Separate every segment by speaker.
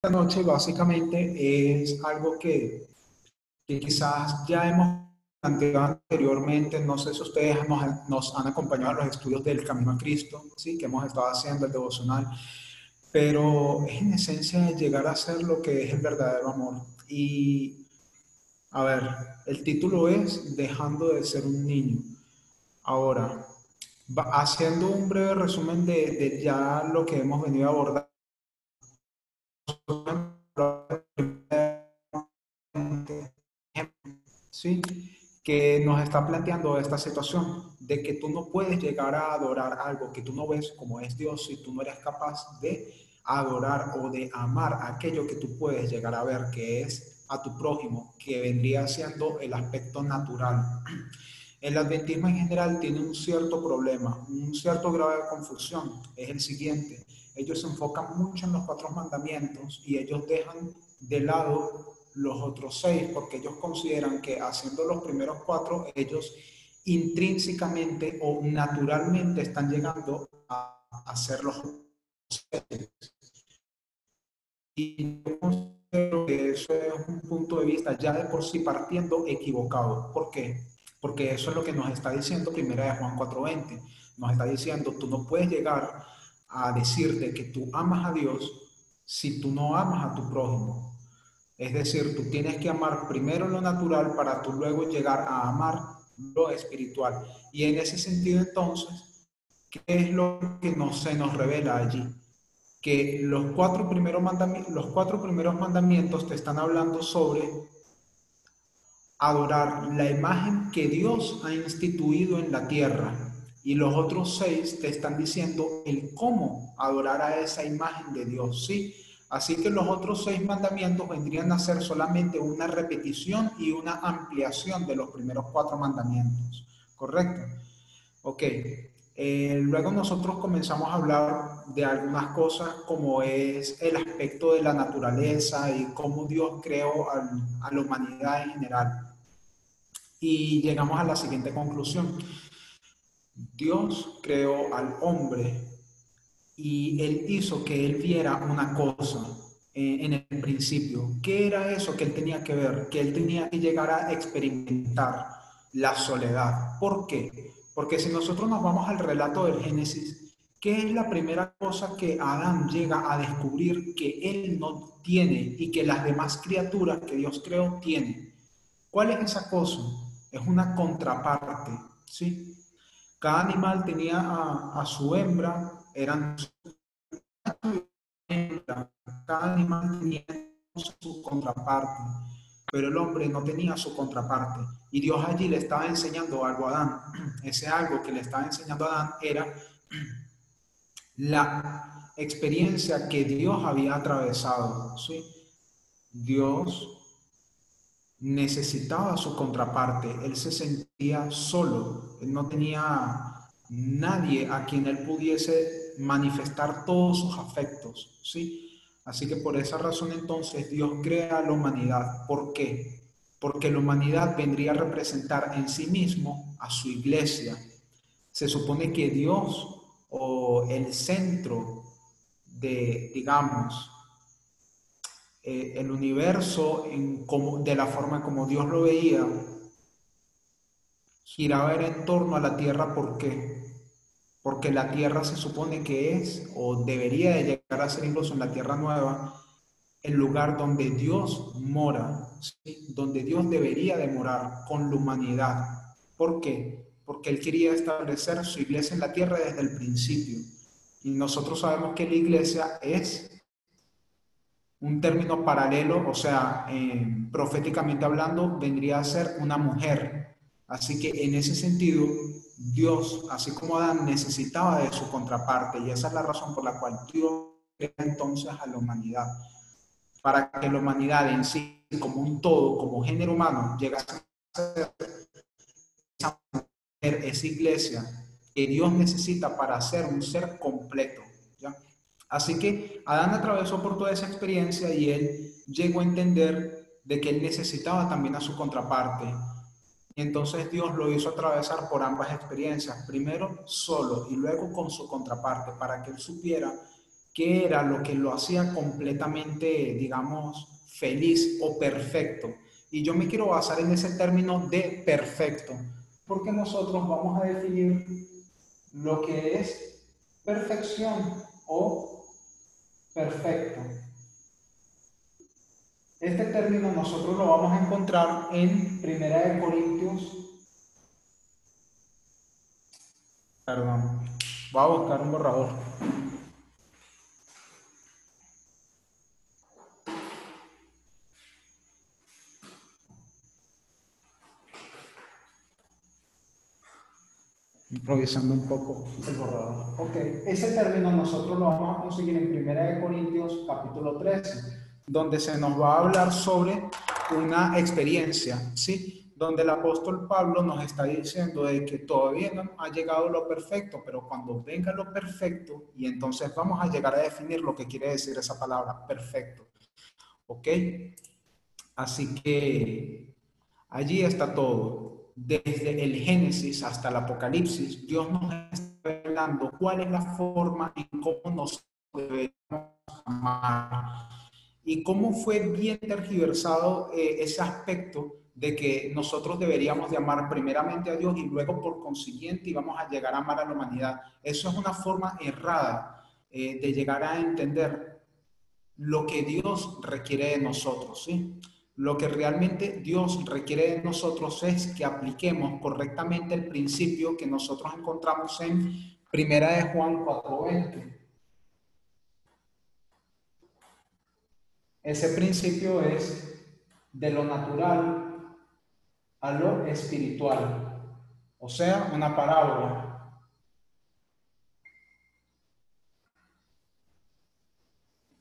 Speaker 1: esta noche básicamente es algo que, que quizás ya hemos planteado anteriormente. No sé si ustedes nos, nos, han acompañado a los estudios del Camino a Cristo, ¿sí? que hemos estado haciendo el devocional, pero es en esencia llegar a ser lo que es el verdadero amor. Y, a ver, el título es Dejando de ser un niño. Ahora, haciendo un breve resumen de, de ya lo que hemos venido a ¿sí? que nos está planteando esta situación de que tú no puedes llegar a adorar algo que tú no ves como es Dios si tú no eres capaz de adorar o de amar aquello que tú puedes llegar a ver que es a tu prójimo, que vendría siendo el aspecto natural. El adventismo en general tiene un cierto problema, un cierto grado de confusión. Es el siguiente ellos se enfocan mucho en los cuatro mandamientos y ellos dejan de lado los otros seis porque ellos consideran que haciendo los primeros cuatro, ellos intrínsecamente o naturalmente están llegando a hacer los seis. Y yo considero que eso es un punto de vista ya de por sí partiendo equivocado. ¿Por qué? Porque eso es lo que nos está diciendo primera de Juan 4.20. Nos está diciendo, tú no puedes llegar a decirte que tú amas a Dios si tú no amas a tu prójimo. Es decir, tú tienes que amar primero lo natural para tú luego llegar a amar lo espiritual. Y en ese sentido entonces, ¿qué es lo que no se nos revela allí? Que los cuatro primeros mandamientos, los cuatro primeros mandamientos te están hablando sobre adorar la imagen que Dios ha instituido en la tierra y los otros seis te están diciendo el cómo adorar a esa imagen de Dios, ¿sí? Así que los otros seis mandamientos vendrían a ser solamente una repetición y una ampliación de los primeros cuatro mandamientos, ¿correcto? Ok, eh, luego nosotros comenzamos a hablar de algunas cosas como es el aspecto de la naturaleza y cómo Dios creó a la humanidad en general. Y llegamos a la siguiente conclusión Dios creó al hombre y él hizo que él viera una cosa eh, en el principio. ¿Qué era eso que él tenía que ver? Que él tenía que llegar a experimentar la soledad. ¿Por qué? Porque si nosotros nos vamos al relato del Génesis, ¿qué es la primera cosa que Adán llega a descubrir que él no tiene y que las demás criaturas que Dios creó tienen? ¿Cuál es esa cosa? Es una contraparte, ¿sí? Cada animal tenía a, su hembra, eran cada animal tenía su contraparte, pero el hombre no tenía su contraparte. Y Dios allí le estaba enseñando algo a Adán. Ese algo que le estaba enseñando a Adán era la experiencia que Dios había atravesado. ¿sí? Dios necesitaba su contraparte, él se sentía solo, él no tenía nadie a quien él pudiese manifestar todos sus afectos, ¿sí? Así que por esa razón entonces Dios crea a la humanidad. ¿Por qué? Porque la humanidad vendría a representar en sí mismo a su iglesia. Se supone que Dios o el centro de, digamos, eh, el universo en como, de la forma como Dios lo veía, giraba en torno a la Tierra. ¿Por qué? Porque la Tierra se supone que es o debería de llegar a ser incluso en la Tierra Nueva el lugar donde Dios mora, donde Dios debería de morar con la humanidad. ¿Por qué? Porque Él quería establecer su iglesia en la tierra desde el principio. Y nosotros sabemos que la iglesia es un término paralelo, o sea, eh, proféticamente hablando, vendría a ser una mujer. Así que en ese sentido, Dios, así como Adán, necesitaba de su contraparte y esa es la razón por la cual Dios crea entonces a la humanidad. Para que la humanidad en sí, como un todo, como género humano, llegase a ser esa iglesia que Dios necesita para ser un ser completo. Así que Adán atravesó por toda esa experiencia y él llegó a entender de que él necesitaba también a su contraparte. Entonces Dios lo hizo atravesar por ambas experiencias, primero solo y luego con su contraparte, para que él supiera qué era lo que lo hacía completamente, digamos, feliz o perfecto. Y yo me quiero basar en ese término de perfecto, porque nosotros vamos a definir lo que es perfección o perfecto. Este término nosotros lo vamos a encontrar en Primera de Corintios. Perdón, voy a buscar un borrador. improvisando un poco el borrador. Ok, ese término nosotros lo vamos a conseguir en Primera de Corintios capítulo 13 donde se nos va a hablar sobre una experiencia, ¿sí? Donde el apóstol Pablo nos está diciendo de que todavía no ha llegado lo perfecto, pero cuando venga lo perfecto, y entonces vamos a llegar a definir lo que quiere decir esa palabra, perfecto. ¿Ok? Así que allí está todo. Desde el Génesis hasta el Apocalipsis, Dios nos está revelando cuál es la forma en cómo nos amar y cómo fue bien tergiversado eh, ese aspecto de que nosotros deberíamos de amar primeramente a Dios y luego por consiguiente íbamos a llegar a amar a la humanidad. Eso es una forma errada eh, de llegar a entender lo que Dios requiere de nosotros, ¿sí? Lo que realmente Dios requiere de nosotros es que apliquemos correctamente el principio que nosotros encontramos en Primera de Juan 4:20 Ese principio es de lo natural a lo espiritual, o sea, una parábola.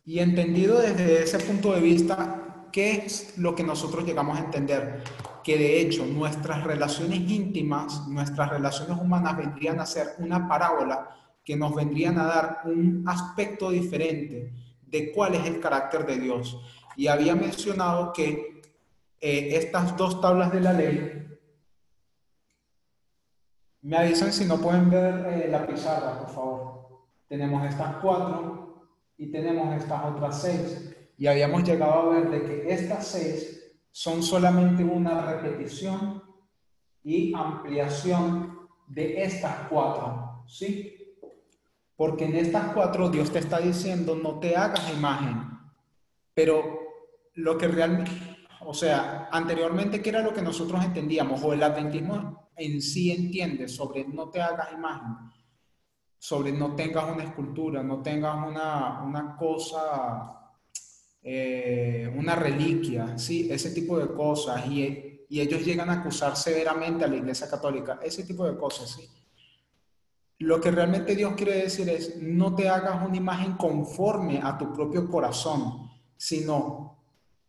Speaker 1: Y entendido desde ese punto de vista, ¿qué es lo que nosotros llegamos a entender? Que de hecho nuestras relaciones íntimas, nuestras relaciones humanas vendrían a ser una parábola que nos vendrían a dar un aspecto diferente de cuál es el carácter de Dios. Y había mencionado que eh, estas dos tablas de la ley, me avisan si no pueden ver eh, la pizarra, por favor. Tenemos estas cuatro y tenemos estas otras seis. Y habíamos llegado a ver de que estas seis son solamente una repetición y ampliación de estas cuatro, ¿sí? Porque en estas cuatro Dios te está diciendo, no te hagas imagen. Pero lo que realmente, o sea, anteriormente, ¿qué era lo que nosotros entendíamos? O el adventismo en sí entiende sobre no te hagas imagen, sobre no tengas una escultura, no tengas una, una cosa, eh, una reliquia, ¿sí? Ese tipo de cosas. Y, y ellos llegan a acusar severamente a la Iglesia Católica, ese tipo de cosas, ¿sí? Lo que realmente Dios quiere decir es, no te hagas una imagen conforme a tu propio corazón, sino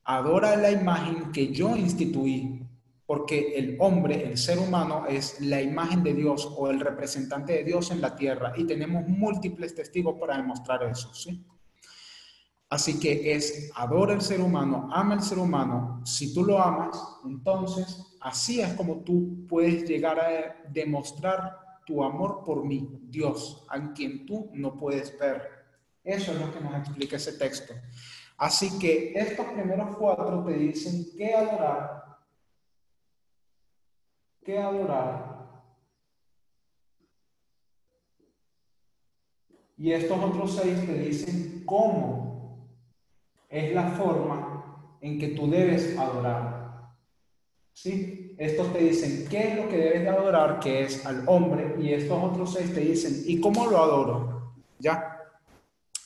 Speaker 1: adora la imagen que yo instituí, porque el hombre, el ser humano, es la imagen de Dios o el representante de Dios en la tierra y tenemos múltiples testigos para demostrar eso, ¿sí? Así que es adora el ser humano, ama el ser humano. Si tú lo amas, entonces así es como tú puedes llegar a demostrar tu amor por mí, Dios, a quien tú no puedes ver. Eso es lo que nos explica ese texto. Así que estos primeros cuatro te dicen qué adorar, qué adorar. Y estos otros seis te dicen cómo es la forma en que tú debes adorar. ¿Sí? Estos te dicen qué es lo que debes de adorar, que es al hombre, y estos otros seis te dicen, ¿y cómo lo adoro? ¿Ya?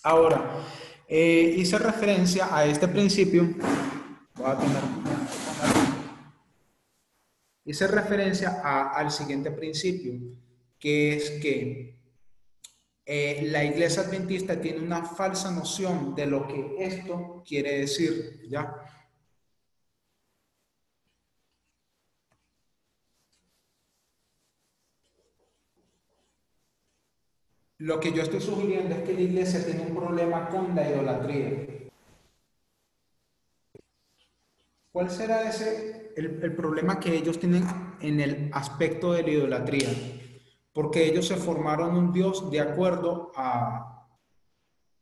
Speaker 1: Ahora, eh, hice referencia a este principio. Voy a tener, hice referencia al siguiente principio, que es que eh, la iglesia adventista tiene una falsa noción de lo que esto quiere decir, ¿ya? Lo que yo estoy sugiriendo es que la iglesia tiene un problema con la idolatría. ¿Cuál será ese el, problema que ellos tienen en el aspecto de la idolatría? Porque ellos se formaron un Dios de acuerdo a,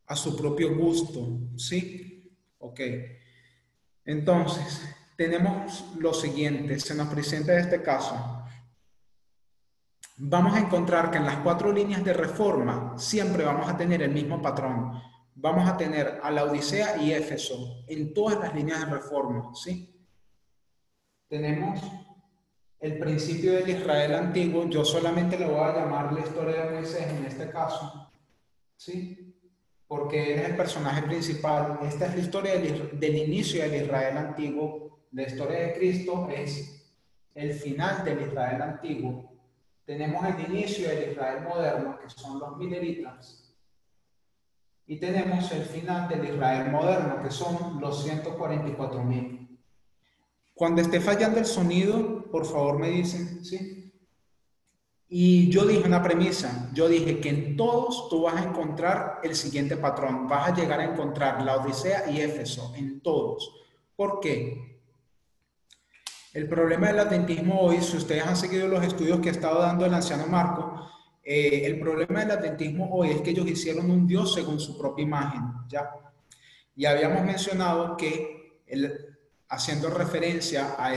Speaker 1: a su propio gusto, ¿sí? Ok. Entonces, tenemos lo siguiente, se nos presenta este caso. Vamos a encontrar que en las cuatro líneas de reforma siempre vamos a tener el mismo patrón. Vamos a tener a la Odisea y Éfeso en todas las líneas de reforma, ¿sí? Tenemos el principio del Israel antiguo, yo solamente le voy a llamar la historia de Moisés en este caso, ¿sí? Porque es el personaje principal. Esta es la historia del, del inicio del Israel antiguo. La historia de Cristo es el final del Israel antiguo. Tenemos el inicio del Israel moderno, que son los mileritas. Y tenemos el final del Israel moderno, que son los 144 mil. Cuando esté fallando el sonido, por favor me dicen, ¿sí? Y yo dije una premisa, yo dije que en todos tú vas a encontrar el siguiente patrón, vas a llegar a encontrar la Odisea y Éfeso, en todos. ¿Por qué? El problema del atentismo hoy, si ustedes han seguido los estudios que ha estado dando el anciano Marco, eh, el problema del atentismo hoy es que ellos hicieron un Dios según su propia imagen, ¿ya? Y habíamos mencionado que haciendo referencia a,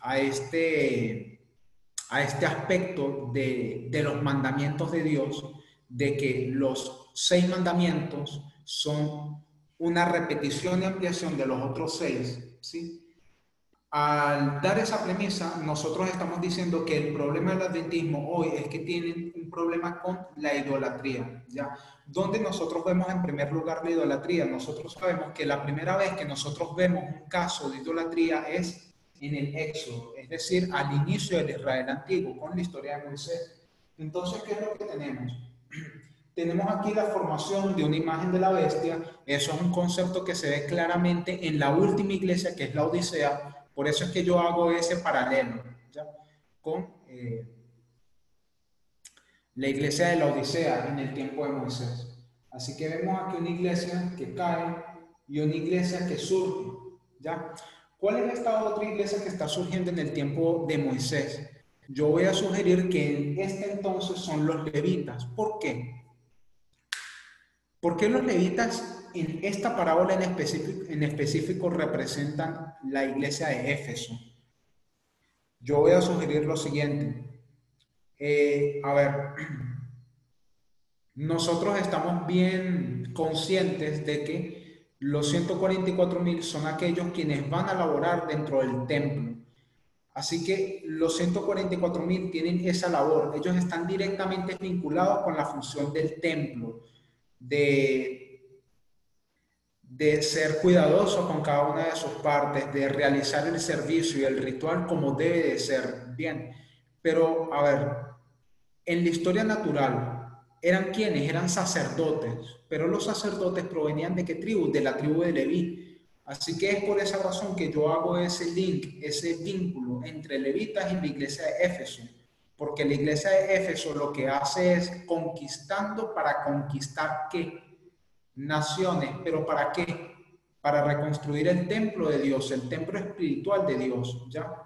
Speaker 1: a, este, a este aspecto de los mandamientos de Dios, de que los seis mandamientos son una repetición y ampliación de los otros seis, ¿sí? Al dar esa premisa, nosotros estamos diciendo que el problema del adventismo hoy es que tienen un problema con la idolatría, ¿ya? Donde nosotros vemos en primer lugar la idolatría, nosotros sabemos que la primera vez que nosotros vemos un caso de idolatría es en el Éxodo, es decir, al inicio del Israel antiguo, con la historia de Moisés. Entonces, ¿qué es lo que tenemos? tenemos aquí la formación de una imagen de la bestia. Eso es un concepto que se ve claramente en la última iglesia, que es la Odisea, por eso es que yo hago ese paralelo con eh, la iglesia de la Odisea en el tiempo de Moisés. Así que vemos aquí una iglesia que cae y una iglesia que surge. ¿Cuál es esta otra iglesia que está surgiendo en el tiempo de Moisés? Yo voy a sugerir que en este entonces son los levitas. ¿Por qué? ¿Por qué los levitas en esta parábola en específico representan la iglesia de Éfeso. Yo voy a sugerir lo siguiente. Eh, a ver, nosotros estamos bien conscientes de que los 144 mil son aquellos quienes van a laborar dentro del templo. Así que los 144 mil tienen esa labor. Ellos están directamente vinculados con la función del templo, de, de ser cuidadoso con cada una de sus partes, de realizar el servicio y el ritual como debe de ser. Bien, pero a ver, en la historia natural, ¿eran quienes? Eran sacerdotes, pero los sacerdotes provenían de qué tribu? De la tribu de Leví. Así que es por esa razón que yo hago ese link, ese vínculo entre levitas y la iglesia de Éfeso, porque la iglesia de Éfeso lo que hace es conquistando para conquistar qué? Naciones, pero ¿para qué? Para reconstruir el templo de Dios, el templo espiritual de Dios, ¿ya?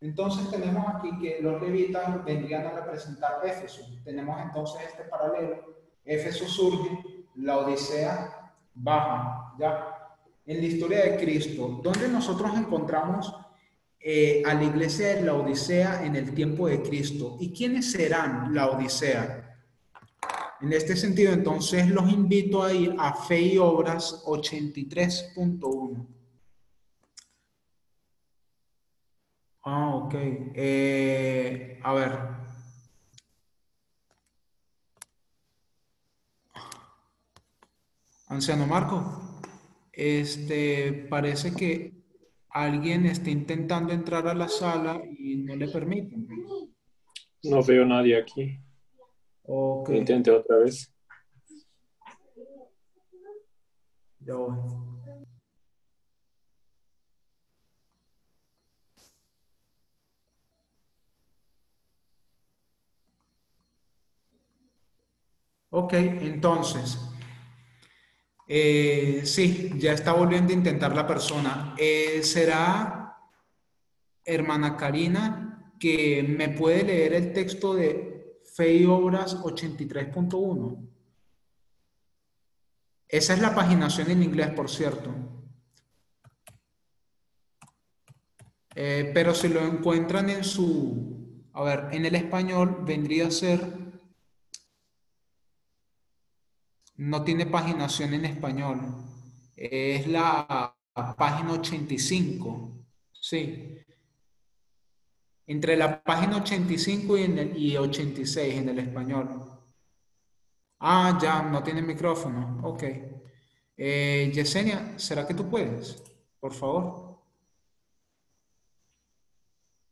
Speaker 1: Entonces tenemos aquí que los levitas vendrían a representar Éfeso. Tenemos entonces este paralelo. Éfeso surge, la Odisea baja, ¿ya? En la historia de Cristo, donde nosotros encontramos eh, a la iglesia de la Odisea en el tiempo de Cristo. ¿Y quiénes serán la Odisea? En este sentido, entonces los invito a ir a Fe y Obras 83.1. Ah, ok. Eh, a ver. Anciano Marco, este, parece que alguien está intentando entrar a la sala y no le permiten.
Speaker 2: No veo nadie aquí. Intente otra vez.
Speaker 1: Ya voy. Ok, entonces, eh, sí, ya está volviendo a intentar la persona. Eh, ¿Será, hermana Karina, que me puede leer el texto de Fe y Obras 83.1. Esa es la paginación en inglés, por cierto. Eh, pero si lo encuentran en su, a ver, en el español vendría a ser, no tiene paginación en español, es la página 85, sí. Entre la página 85 y, en el, y 86 en el español. Ah, ya, no tiene micrófono. Ok. Eh, Yesenia, ¿será que tú puedes? Por favor.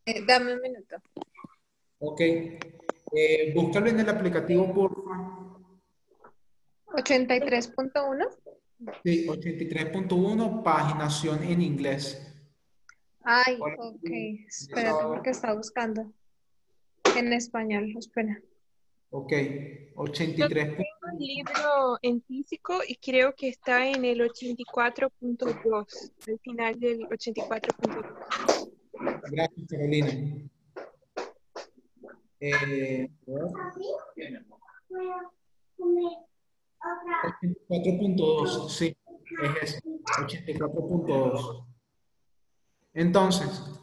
Speaker 3: Eh, dame un minuto.
Speaker 1: Ok. Eh, búscalo en el aplicativo, por favor.
Speaker 3: 83.1.
Speaker 1: Sí, 83.1, paginación en inglés.
Speaker 3: Ay, ok. Espérate porque está buscando. En español, espera.
Speaker 1: Ok, 83.
Speaker 4: Yo tengo un libro en físico y creo que está en el 84.2, al final del 84.2.
Speaker 1: Gracias, Carolina. Eh, 84.2, sí, es ese, 84.2. Entonces,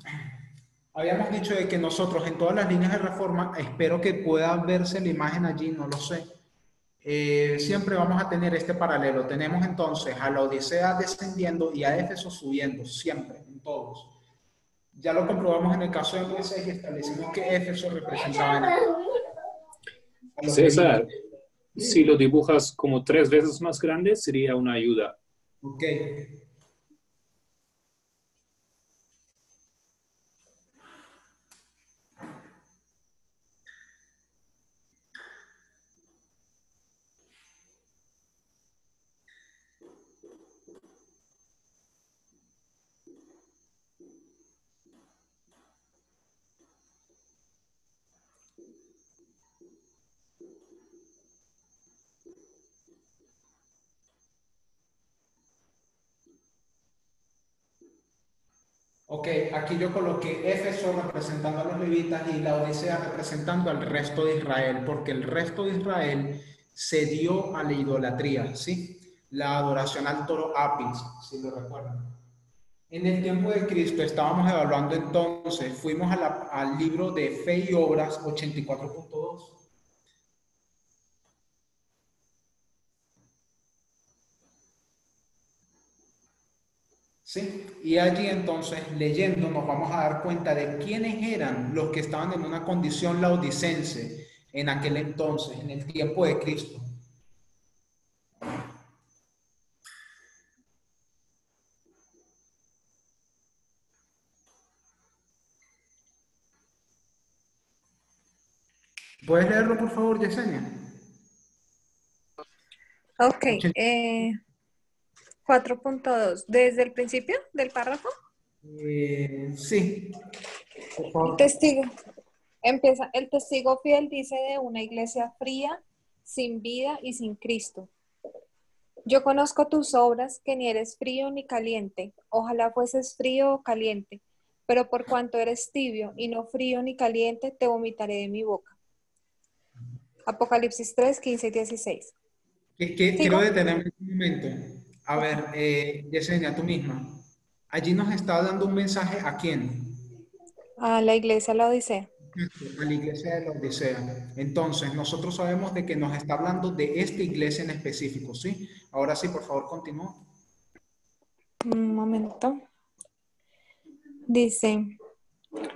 Speaker 1: Habíamos dicho de que nosotros en todas las líneas de reforma, espero que pueda verse la imagen allí, no lo sé. Eh, siempre vamos a tener este paralelo. Tenemos entonces a la Odisea descendiendo y a Éfeso subiendo, siempre, en todos. Ya lo comprobamos en el caso de Moisés y establecimos que Éfeso representaba
Speaker 2: César, si lo dibujas como tres veces más grande, sería una ayuda.
Speaker 1: Ok. Ok, aquí yo coloqué Éfeso representando a los levitas y la Odisea representando al resto de Israel, porque el resto de Israel se dio a la idolatría, ¿sí? La adoración al toro Apis, si lo recuerdan. En el tiempo de Cristo estábamos evaluando entonces, fuimos al libro de Fe y Obras 84.2 ¿Sí? Y allí entonces, leyendo, nos vamos a dar cuenta de quiénes eran los que estaban en una condición laodicense en aquel entonces, en el tiempo de Cristo. ¿Puedes leerlo, por favor, Yesenia?
Speaker 3: Ok. Eh, 4.2, ¿desde el principio del párrafo?
Speaker 1: Eh, sí.
Speaker 3: El testigo. Empieza, el testigo fiel dice de una iglesia fría, sin vida y sin Cristo. Yo conozco tus obras, que ni eres frío ni caliente. Ojalá fueses frío o caliente, pero por cuanto eres tibio y no frío ni caliente, te vomitaré de mi boca. Apocalipsis 3, 15 y 16.
Speaker 1: Es que quiero detenerme un momento. A ver, eh, Yesenia, tú misma. Allí nos está dando un mensaje a quién?
Speaker 3: A la iglesia de la Odisea.
Speaker 1: A la iglesia de la Odisea. Entonces, nosotros sabemos de que nos está hablando de esta iglesia en específico, ¿sí? Ahora sí, por favor, continúa.
Speaker 3: Un momento. Dice,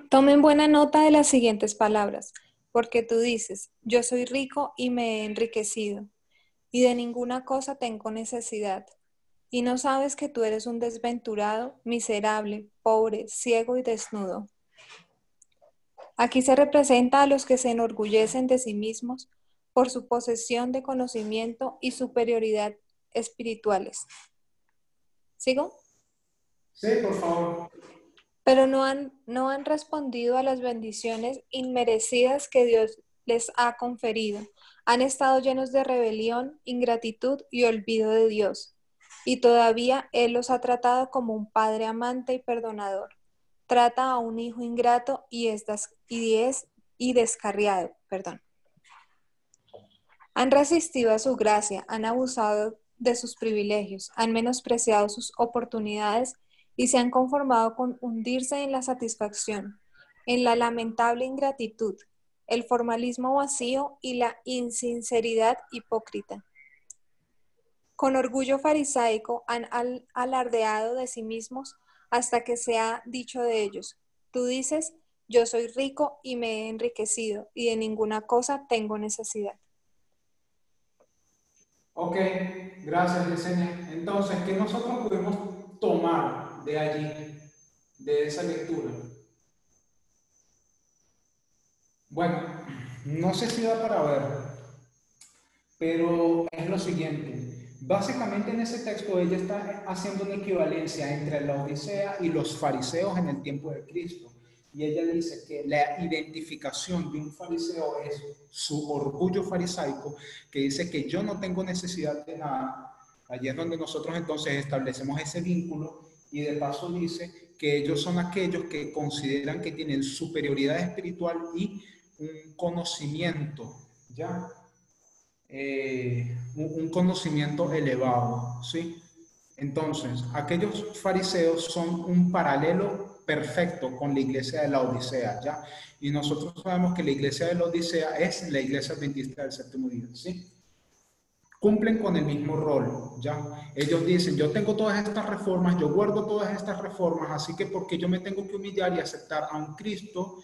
Speaker 3: tomen buena nota de las siguientes palabras, porque tú dices, yo soy rico y me he enriquecido, y de ninguna cosa tengo necesidad y no sabes que tú eres un desventurado, miserable, pobre, ciego y desnudo. Aquí se representa a los que se enorgullecen de sí mismos por su posesión de conocimiento y superioridad espirituales. ¿Sigo?
Speaker 1: Sí, por favor.
Speaker 3: Pero no han, no han respondido a las bendiciones inmerecidas que Dios les ha conferido. Han estado llenos de rebelión, ingratitud y olvido de Dios y todavía Él los ha tratado como un padre amante y perdonador. Trata a un hijo ingrato y es, y y descarriado. Perdón. Han resistido a su gracia, han abusado de sus privilegios, han menospreciado sus oportunidades y se han conformado con hundirse en la satisfacción, en la lamentable ingratitud, el formalismo vacío y la insinceridad hipócrita. Con orgullo farisaico han alardeado de sí mismos hasta que se ha dicho de ellos, tú dices, yo soy rico y me he enriquecido y de ninguna cosa tengo necesidad.
Speaker 1: Ok, gracias Yesenia. Entonces, ¿qué nosotros podemos tomar de allí, de esa lectura? Bueno, no sé si da para ver, pero es lo siguiente. Básicamente en ese texto ella está haciendo una equivalencia entre la Odisea y los fariseos en el tiempo de Cristo. Y ella dice que la identificación de un fariseo es su orgullo farisaico, que dice que yo no tengo necesidad de nada. Allí es donde nosotros entonces establecemos ese vínculo y de paso dice que ellos son aquellos que consideran que tienen superioridad espiritual y un conocimiento, ¿ya? Eh, un, conocimiento elevado, ¿sí? Entonces, aquellos fariseos son un paralelo perfecto con la iglesia de la Odisea, ¿ya? Y nosotros sabemos que la iglesia de la Odisea es la iglesia adventista del séptimo día, ¿sí? Cumplen con el mismo rol, ¿ya? Ellos dicen, yo tengo todas estas reformas, yo guardo todas estas reformas, así que porque yo me tengo que humillar y aceptar a un Cristo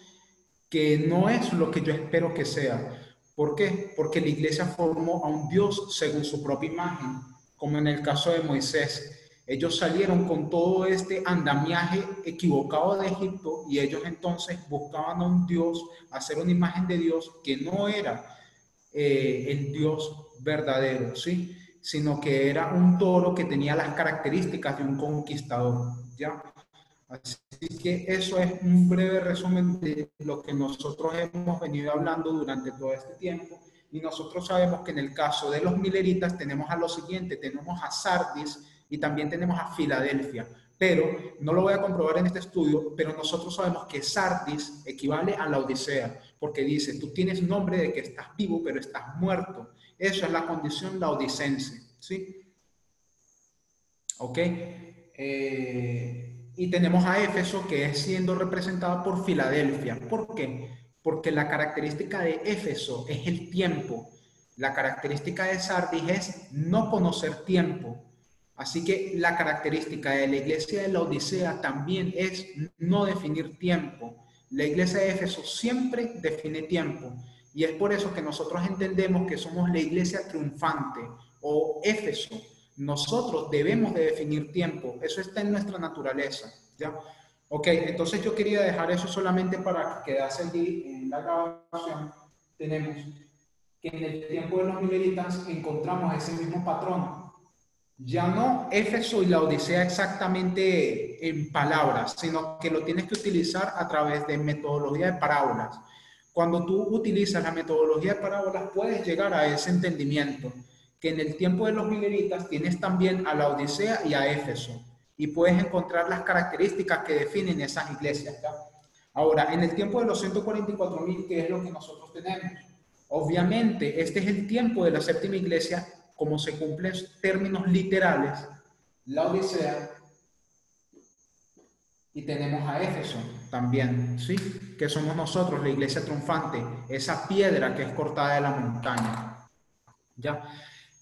Speaker 1: que no es lo que yo espero que sea. ¿Por qué? Porque la iglesia formó a un Dios según su propia imagen, como en el caso de Moisés. Ellos salieron con todo este andamiaje equivocado de Egipto y ellos entonces buscaban a un Dios, hacer una imagen de Dios que no era eh, el Dios verdadero, ¿sí? Sino que era un toro que tenía las características de un conquistador, ¿ya? Así que eso es un breve resumen de lo que nosotros hemos venido hablando durante todo este tiempo. Y nosotros sabemos que en el caso de los mileritas tenemos a lo siguiente, tenemos a Sardis y también tenemos a Filadelfia. Pero no lo voy a comprobar en este estudio, pero nosotros sabemos que Sardis equivale a la Odisea, porque dice, tú tienes nombre de que estás vivo, pero estás muerto. Eso es la condición laodicense, ¿sí? ¿Ok? Eh, y tenemos a Éfeso que es siendo representada por Filadelfia. ¿Por qué? Porque la característica de Éfeso es el tiempo. La característica de Sardis es no conocer tiempo. Así que la característica de la iglesia de la Odisea también es no definir tiempo. La iglesia de Éfeso siempre define tiempo. Y es por eso que nosotros entendemos que somos la iglesia triunfante o Éfeso nosotros debemos de definir tiempo, eso está en nuestra naturaleza, ¿ya? Ok, entonces yo quería dejar eso solamente para que quedase allí en la grabación. Tenemos que en el tiempo de los mileritas encontramos ese mismo patrón. Ya no Éfeso y la Odisea exactamente en palabras, sino que lo tienes que utilizar a través de metodología de parábolas. Cuando tú utilizas la metodología de parábolas, puedes llegar a ese entendimiento que en el tiempo de los mileritas tienes también a la Odisea y a Éfeso, y puedes encontrar las características que definen esas iglesias. Ahora, en el tiempo de los 144 mil, ¿qué es lo que nosotros tenemos? Obviamente, este es el tiempo de la séptima iglesia, como se cumplen términos literales, la Odisea, y tenemos a Éfeso también, ¿sí? Que somos nosotros, la iglesia triunfante, esa piedra que es cortada de la montaña. ¿Ya?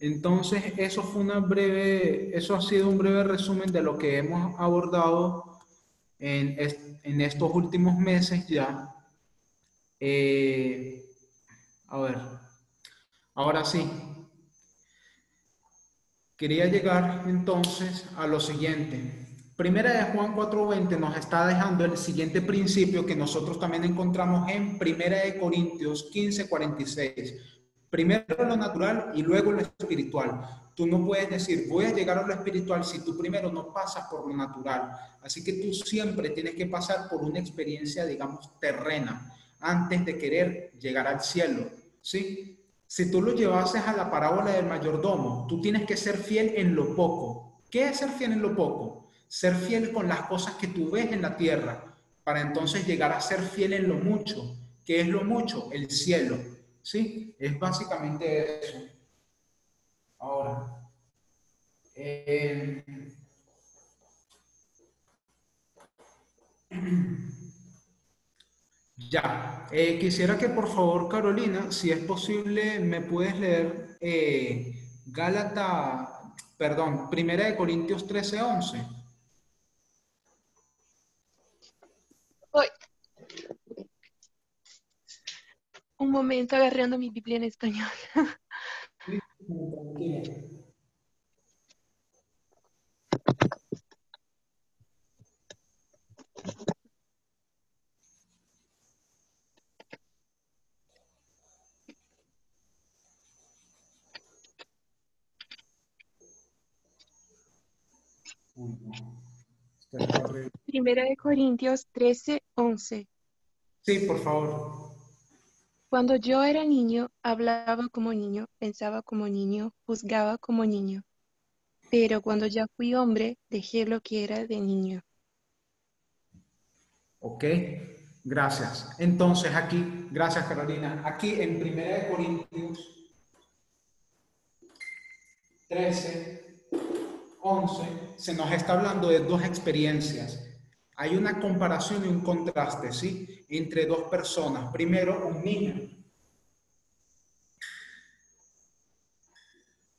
Speaker 1: Entonces, eso fue una breve, eso ha sido un breve resumen de lo que hemos abordado en, estos últimos meses ya. Eh, a ver, ahora sí. Quería llegar entonces a lo siguiente. Primera de Juan 4:20 nos está dejando el siguiente principio que nosotros también encontramos en Primera de Corintios 15:46 primero lo natural y luego lo espiritual. Tú no puedes decir, voy a llegar a lo espiritual si tú primero no pasas por lo natural. Así que tú siempre tienes que pasar por una experiencia, digamos, terrena antes de querer llegar al cielo. ¿Sí? Si tú lo llevases a la parábola del mayordomo, tú tienes que ser fiel en lo poco. ¿Qué es ser fiel en lo poco? Ser fiel con las cosas que tú ves en la tierra, para entonces llegar a ser fiel en lo mucho. ¿Qué es lo mucho? El cielo. Sí, es básicamente eso. Ahora, ya, eh, quisiera que por favor, Carolina, si es posible, me puedes leer eh, Gálata, perdón, Primera de Corintios 13, 11.
Speaker 4: Un momento agarrando mi Biblia en español. Primera de Corintios 13, 11.
Speaker 1: Sí, por favor.
Speaker 4: Cuando yo era niño, hablaba como niño, pensaba como niño, juzgaba como niño. Pero cuando ya fui hombre, dejé lo que era de niño.
Speaker 1: Ok, gracias. Entonces aquí, gracias Carolina, aquí en Primera de Corintios 13, 11, se nos está hablando de dos experiencias. Hay una comparación y un contraste, ¿sí? Entre dos personas. Primero, un niño.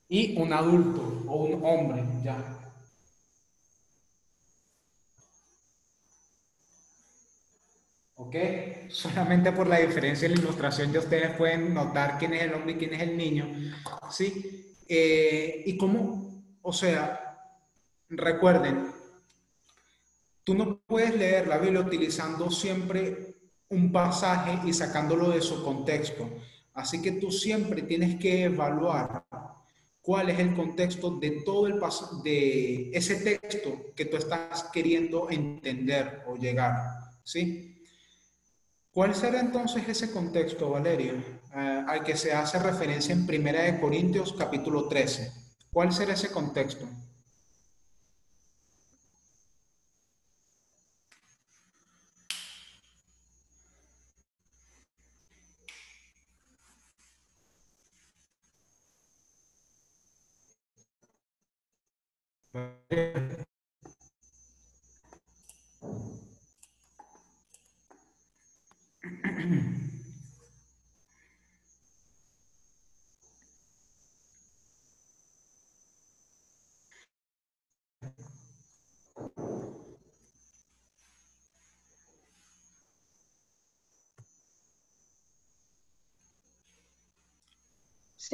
Speaker 1: Y un adulto o un hombre, ya. ¿Ok? Solamente por la diferencia en la ilustración ya ustedes pueden notar quién es el hombre y quién es el niño. ¿Sí? Eh, y cómo, o sea, recuerden, Tú no puedes leer la Biblia utilizando siempre un pasaje y sacándolo de su contexto. Así que tú siempre tienes que evaluar cuál es el contexto de todo el de ese texto que tú estás queriendo entender o llegar, ¿sí? ¿Cuál será entonces ese contexto, Valerio, eh, al que se hace referencia en Primera de Corintios capítulo 13? ¿Cuál será ese contexto?
Speaker 4: ¿Se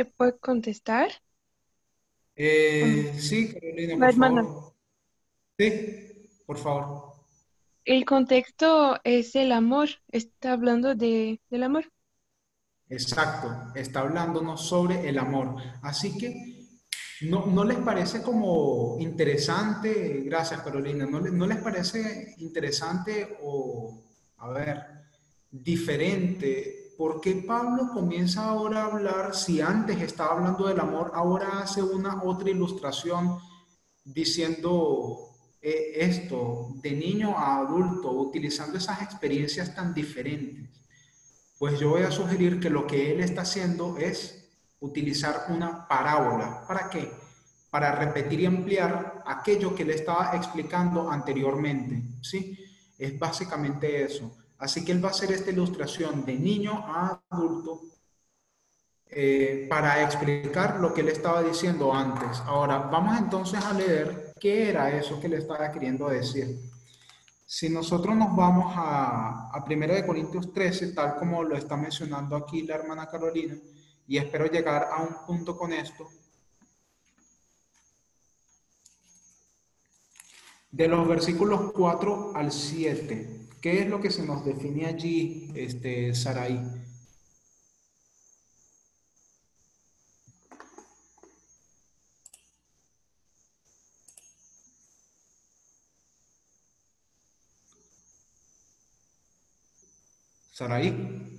Speaker 4: puede contestar?
Speaker 1: Eh, sí, Carolina, por favor. Sí, por favor.
Speaker 4: El contexto es el amor. Está hablando de, del amor.
Speaker 1: Exacto, está hablándonos sobre el amor. Así que, ¿no, ¿no les parece como interesante? Gracias, Carolina. ¿No, ¿No les parece interesante o, a ver, diferente ¿por qué Pablo comienza ahora a hablar, si antes estaba hablando del amor, ahora hace una otra ilustración diciendo eh, esto, de niño a adulto, utilizando esas experiencias tan diferentes? Pues yo voy a sugerir que lo que él está haciendo es utilizar una parábola. ¿Para qué? Para repetir y ampliar aquello que le estaba explicando anteriormente. ¿Sí? Es básicamente eso. Así que él va a hacer esta ilustración de niño a adulto eh, para explicar lo que él estaba diciendo antes. Ahora, vamos entonces a leer qué era eso que le estaba queriendo decir. Si nosotros nos vamos a, a 1 de Corintios 13, tal como lo está mencionando aquí la hermana Carolina, y espero llegar a un punto con esto, de los versículos 4 al 7. ¿Qué es lo que se nos define allí, este, Saraí? Saraí.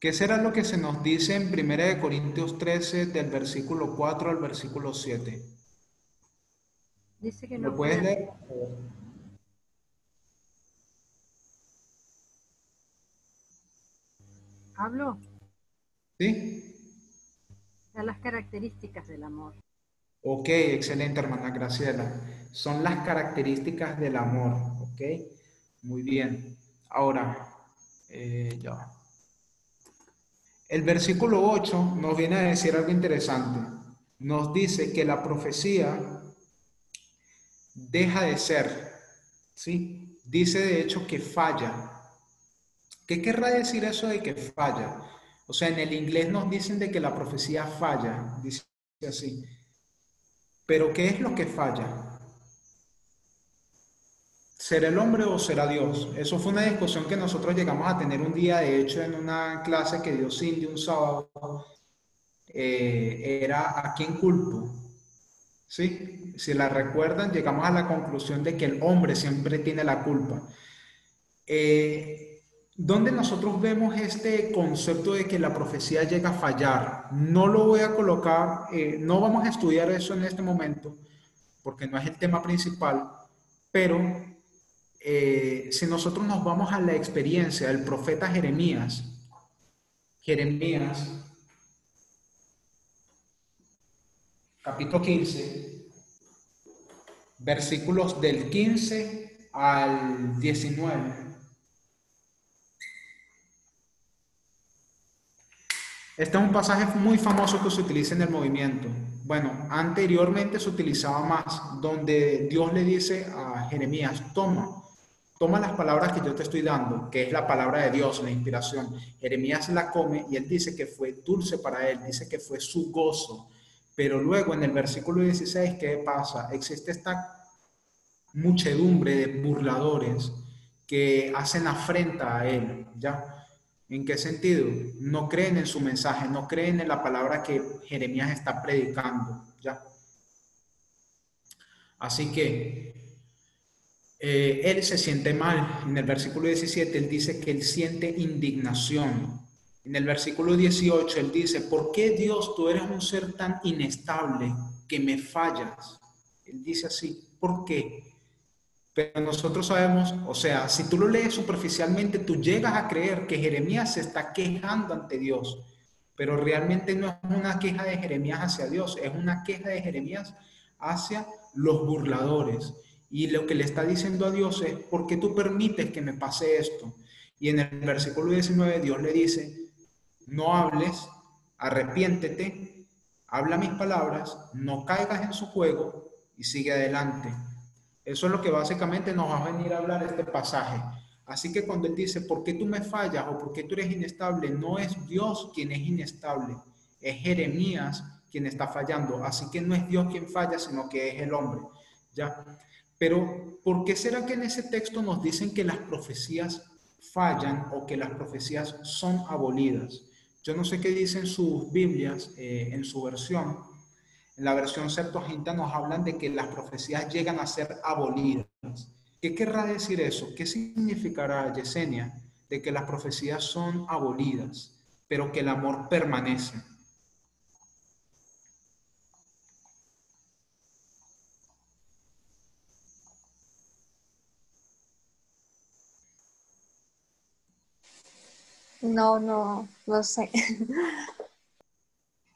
Speaker 1: ¿Qué será lo que se nos dice en 1 Corintios 13 del versículo 4 al versículo 7?
Speaker 3: Dice que no
Speaker 1: ¿Lo puedes leer?
Speaker 3: ¿Hablo?
Speaker 1: ¿Sí?
Speaker 5: Son las características del amor.
Speaker 1: Ok, excelente, hermana Graciela. Son las características del amor, ok. Muy bien. Ahora, eh, ya. El versículo 8 nos viene a decir algo interesante. Nos dice que la profecía deja de ser, ¿sí? Dice de hecho que falla. ¿Qué querrá decir eso de que falla? O sea, en el inglés nos dicen de que la profecía falla, dice así. Pero ¿qué es lo que falla? ¿Será el hombre o será Dios? Eso fue una discusión que nosotros llegamos a tener un día, de hecho, en una clase que dio Cindy un sábado. Eh, era a quién culpo. ¿Sí? Si la recuerdan, llegamos a la conclusión de que el hombre siempre tiene la culpa. Eh, ¿Dónde nosotros vemos este concepto de que la profecía llega a fallar? No lo voy a colocar, eh, no vamos a estudiar eso en este momento, porque no es el tema principal, pero eh, si nosotros nos vamos a la experiencia del profeta Jeremías, Jeremías, capítulo 15, versículos del 15 al 19. Este es un pasaje muy famoso que se utiliza en el movimiento. Bueno, anteriormente se utilizaba más, donde Dios le dice a Jeremías, toma, toma las palabras que yo te estoy dando, que es la palabra de Dios, la inspiración. Jeremías la come y él dice que fue dulce para él, dice que fue su gozo. Pero luego en el versículo 16, ¿qué pasa? Existe esta muchedumbre de burladores que hacen afrenta a él, ¿ya? ¿En qué sentido? No creen en su mensaje, no creen en la palabra que Jeremías está predicando, ¿ya? Así que eh, él se siente mal. En el versículo 17 él dice que él siente indignación. En el versículo 18 él dice, ¿por qué Dios tú eres un ser tan inestable que me fallas? Él dice así, ¿por qué? Pero nosotros sabemos, o sea, si tú lo lees superficialmente, tú llegas a creer que Jeremías se está quejando ante Dios, pero realmente no es una queja de Jeremías hacia Dios, es una queja de Jeremías hacia los burladores. Y lo que le está diciendo a Dios es, ¿por qué tú permites que me pase esto? Y en el versículo 19 Dios le dice, no hables, arrepiéntete, habla mis palabras, no caigas en su juego y sigue adelante. Eso es lo que básicamente nos va a venir a hablar este pasaje. Así que cuando él dice, ¿por qué tú me fallas o por qué tú eres inestable? No es Dios quien es inestable, es Jeremías quien está fallando. Así que no es Dios quien falla, sino que es el hombre. ¿Ya? Pero, ¿por qué será que en ese texto nos dicen que las profecías fallan o que las profecías son abolidas? Yo no sé qué dicen sus Biblias eh, en su versión, la versión Septuaginta nos hablan de que las profecías llegan a ser abolidas. ¿Qué querrá decir eso? ¿Qué significará, Yesenia, de que las profecías son abolidas, pero que el amor permanece?
Speaker 3: No, no, no sé.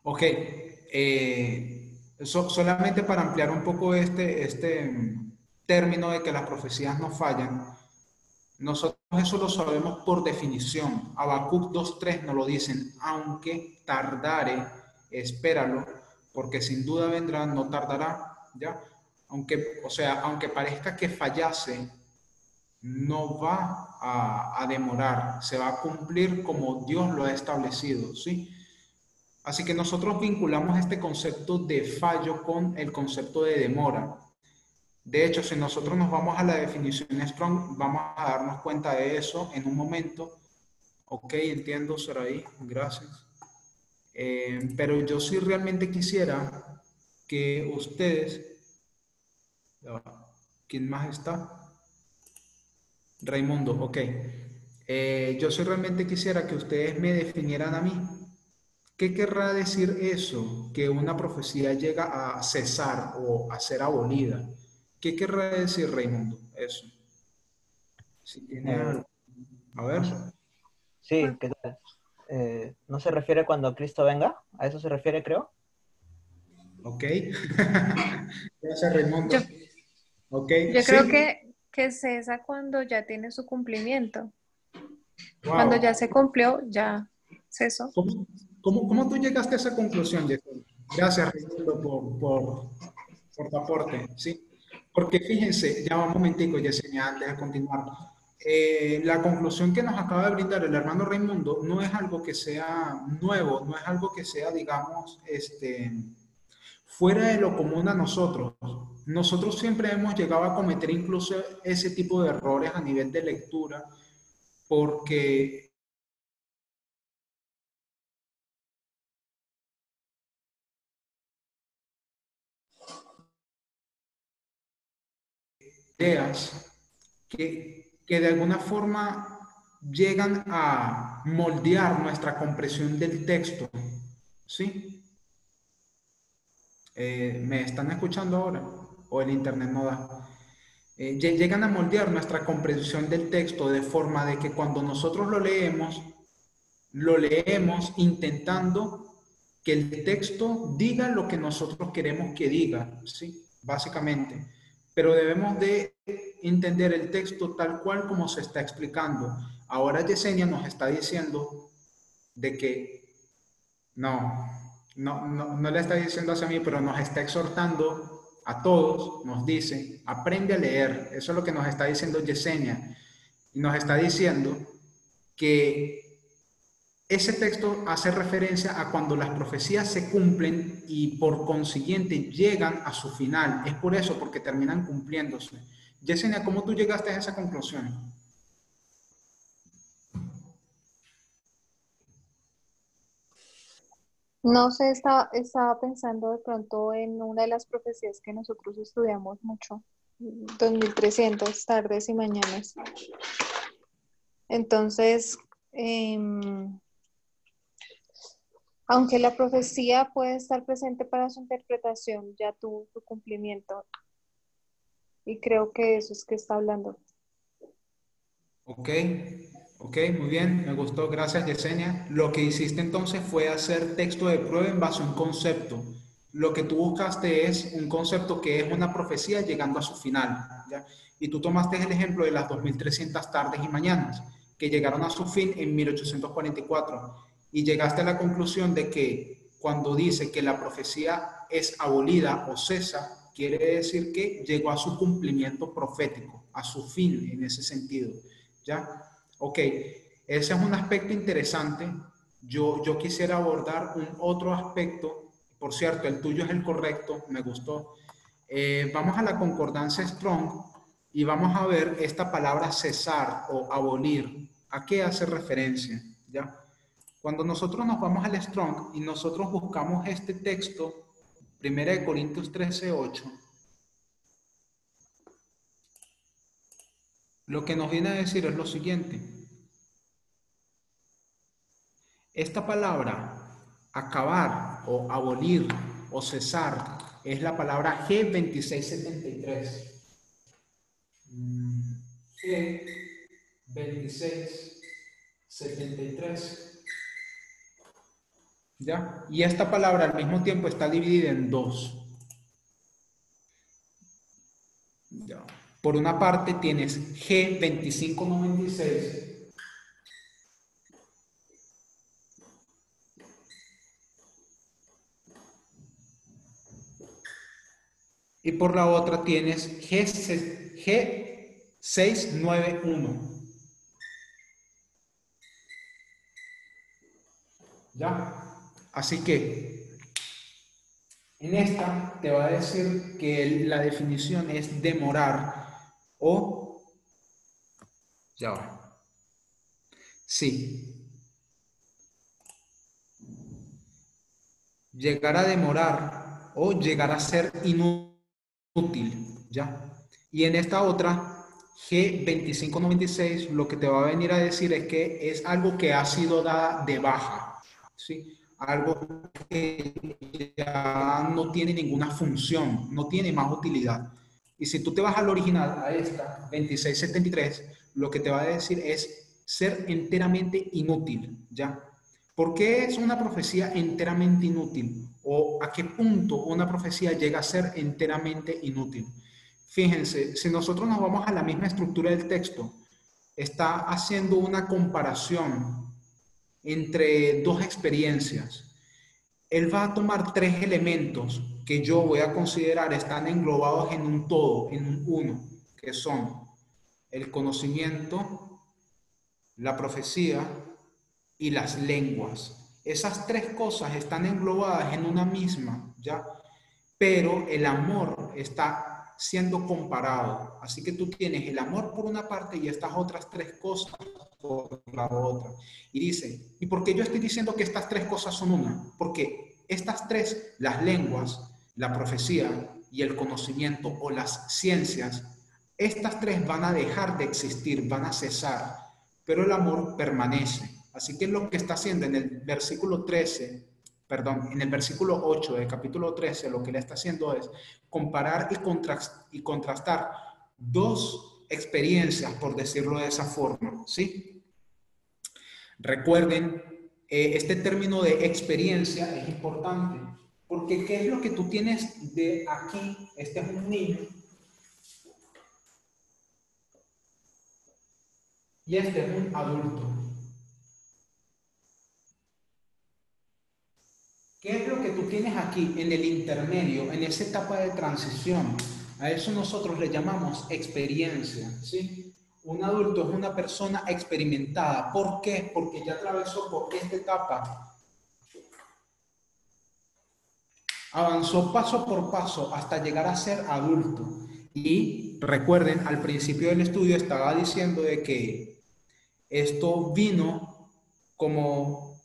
Speaker 1: Ok. Eh, solamente para ampliar un poco este, este término de que las profecías no fallan, nosotros eso lo sabemos por definición. Habacuc 2.3 nos lo dicen, aunque tardare, espéralo, porque sin duda vendrá, no tardará, ¿ya? Aunque, o sea, aunque parezca que fallase, no va a demorar, se va a cumplir como Dios lo ha establecido, ¿sí? Así que nosotros vinculamos este concepto de fallo con el concepto de demora. De hecho, si nosotros nos vamos a la definición Strong, vamos a darnos cuenta de eso en un momento. Ok, entiendo, ahí. gracias. Eh, pero yo sí realmente quisiera que ustedes, ¿quién más está? Raimundo, ok. Eh, yo sí realmente quisiera que ustedes me definieran a mí ¿Qué querrá decir eso? Que una profecía llega a cesar o a ser abolida. ¿Qué querrá decir Raimundo eso? Si tiene
Speaker 6: A ver. Sí, ¿qué tal? eh, ¿no se refiere cuando Cristo venga? ¿A eso se refiere, creo?
Speaker 1: Ok. Gracias, Raimundo.
Speaker 3: Yo, yo creo que, que cesa cuando ya tiene su cumplimiento. Cuando ya se cumplió, ya cesó.
Speaker 1: ¿Cómo, cómo, tú llegaste a esa conclusión, Yesenia? Gracias, Raimundo, por, por, por, tu aporte. ¿sí? Porque fíjense, ya un momentico, Yesenia, antes de continuar. Eh, la conclusión que nos acaba de brindar el hermano Raimundo no es algo que sea nuevo, no es algo que sea, digamos, este, fuera de lo común a nosotros. Nosotros siempre hemos llegado a cometer incluso ese tipo de errores a nivel de lectura, porque ideas que, que de alguna forma llegan a moldear nuestra comprensión del texto. ¿Sí? Eh, ¿Me están escuchando ahora? ¿O el internet no da? Eh, llegan a moldear nuestra comprensión del texto de forma de que cuando nosotros lo leemos, lo leemos intentando que el texto diga lo que nosotros queremos que diga, ¿sí? Básicamente. Pero debemos de entender el texto tal cual como se está explicando. Ahora Yesenia nos está diciendo de que no, no, no, no le está diciendo hacia mí, pero nos está exhortando a todos, nos dice, aprende a leer. Eso es lo que nos está diciendo Yesenia. Y nos está diciendo que ese texto hace referencia a cuando las profecías se cumplen y por consiguiente llegan a su final. Es por eso, porque terminan cumpliéndose. Yesenia, ¿cómo tú llegaste a esa conclusión?
Speaker 3: No sé, estaba, pensando de pronto en una de las profecías que nosotros estudiamos mucho, 2300 tardes y mañanas. Entonces, em, aunque la profecía puede estar presente para su interpretación, ya tuvo su cumplimiento. Y creo que eso es que está hablando.
Speaker 1: Ok, Ok, muy bien, me gustó, gracias Yesenia. Lo que hiciste entonces fue hacer texto de prueba en base a un concepto. Lo que tú buscaste es un concepto que es una profecía llegando a su final. Y tú tomaste el ejemplo de las 2.300 tardes y mañanas, que llegaron a su fin en 1844. Y llegaste a la conclusión de que cuando dice que la profecía es abolida o cesa, quiere decir que llegó a su cumplimiento profético, a su fin en ese sentido. ¿Ya? Ok, ese es un aspecto interesante. Yo, yo quisiera abordar un otro aspecto. Por cierto, el tuyo es el correcto, me gustó. Eh, vamos a la concordancia Strong y vamos a ver esta palabra cesar o abolir. ¿A qué hace referencia? ¿Ya? Cuando nosotros nos vamos al Strong y nosotros buscamos este texto, 1 Corintios 13, 8, lo que nos viene a decir es lo siguiente. Esta palabra, acabar o abolir o cesar, es la palabra G2673. G2673. ¿Ya? Y esta palabra al mismo tiempo está dividida en dos. ¿Ya? Por una parte tienes G2596 y por la otra tienes G691. ¿Ya? Así que en esta te va a decir que la definición es demorar o ya va. Sí. Llegar a demorar o llegar a ser inútil, ¿ya? Y en esta otra, G2596, lo que te va a venir a decir es que es algo que ha sido dada de baja, ¿sí? Algo que ya no tiene ninguna función, no tiene más utilidad. Y si tú te vas al original, a esta, 2673, lo que te va a decir es ser enteramente inútil, ¿ya? ¿Por qué es una profecía enteramente inútil? ¿O a qué punto una profecía llega a ser enteramente inútil? Fíjense, si nosotros nos vamos a la misma estructura del texto, está haciendo una comparación entre dos experiencias. Él va a tomar tres elementos que yo voy a considerar están englobados en un todo, en un uno, que son el conocimiento, la profecía y las lenguas. Esas tres cosas están englobadas en una misma, ¿ya? Pero el amor está siendo comparado. Así que tú tienes el amor por una parte y estas otras tres cosas por la otra. Y dice, ¿y por qué yo estoy diciendo que estas tres cosas son una? Porque estas tres, las lenguas, la profecía y el conocimiento o las ciencias, estas tres van a dejar de existir, van a cesar, pero el amor permanece. Así que lo que está haciendo en el versículo 13, perdón, en el versículo 8 del capítulo 13, lo que le está haciendo es comparar y, contrastar dos experiencias, por decirlo de esa forma, ¿sí? Recuerden, eh, este término de experiencia es importante, porque ¿qué es lo que tú tienes de aquí? Este es un niño y este es un adulto. ¿Qué es lo que tú tienes aquí en el intermedio, en esa etapa de transición? A eso nosotros le llamamos experiencia. Un adulto es una persona experimentada. ¿Por qué? Porque ya atravesó por esta etapa. Avanzó paso por paso hasta llegar a ser adulto. Y recuerden, al principio del estudio estaba diciendo de que esto vino como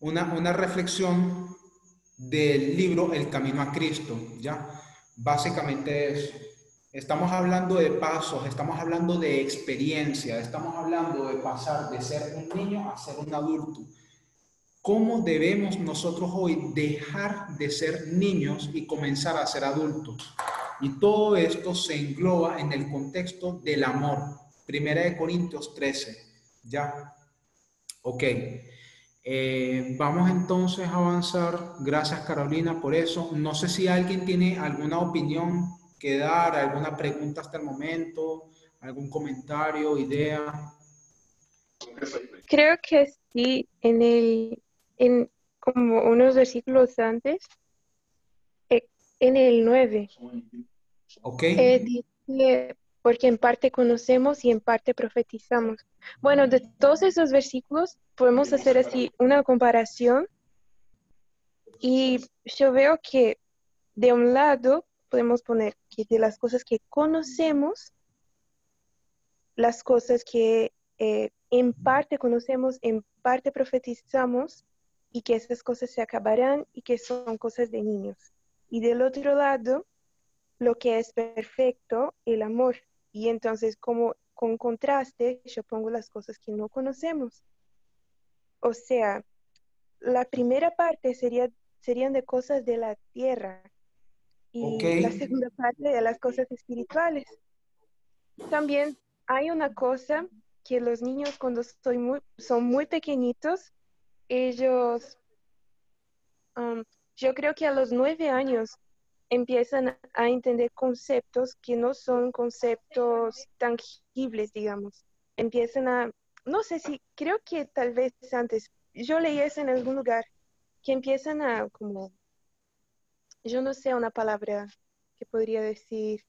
Speaker 1: una, una reflexión del libro El Camino a Cristo, ¿ya? Básicamente eso. Estamos hablando de pasos, estamos hablando de experiencia, estamos hablando de pasar de ser un niño a ser un adulto. ¿Cómo debemos nosotros hoy dejar de ser niños y comenzar a ser adultos? Y todo esto se engloba en el contexto del amor. Primera de Corintios 13. ¿Ya? Ok. Eh, vamos entonces a avanzar. Gracias Carolina por eso. No sé si alguien tiene alguna opinión que dar, alguna pregunta hasta el momento, algún comentario, idea.
Speaker 4: Creo que sí, en el, en como unos versículos antes, eh, en el 9.
Speaker 1: Ok.
Speaker 4: Eh, dice, porque en parte conocemos y en parte profetizamos. Bueno, de todos esos versículos podemos hacer así una comparación y yo veo que de un lado podemos poner que de las cosas que conocemos, las cosas que eh, en parte conocemos, en parte profetizamos y que esas cosas se acabarán y que son cosas de niños. Y del otro lado, lo que es perfecto, el amor. Y entonces, como con contraste, yo pongo las cosas que no conocemos. O sea, la primera parte sería, serían de cosas de la tierra y la segunda parte de las cosas espirituales. También hay una cosa que los niños cuando muy, son muy pequeñitos, ellos, um, yo creo que a los nueve años empiezan a entender conceptos que no son conceptos tangibles, digamos. Empiezan a, no sé si, creo que tal vez antes, yo leí eso en algún lugar, que empiezan a como, yo no sé una palabra que podría decir,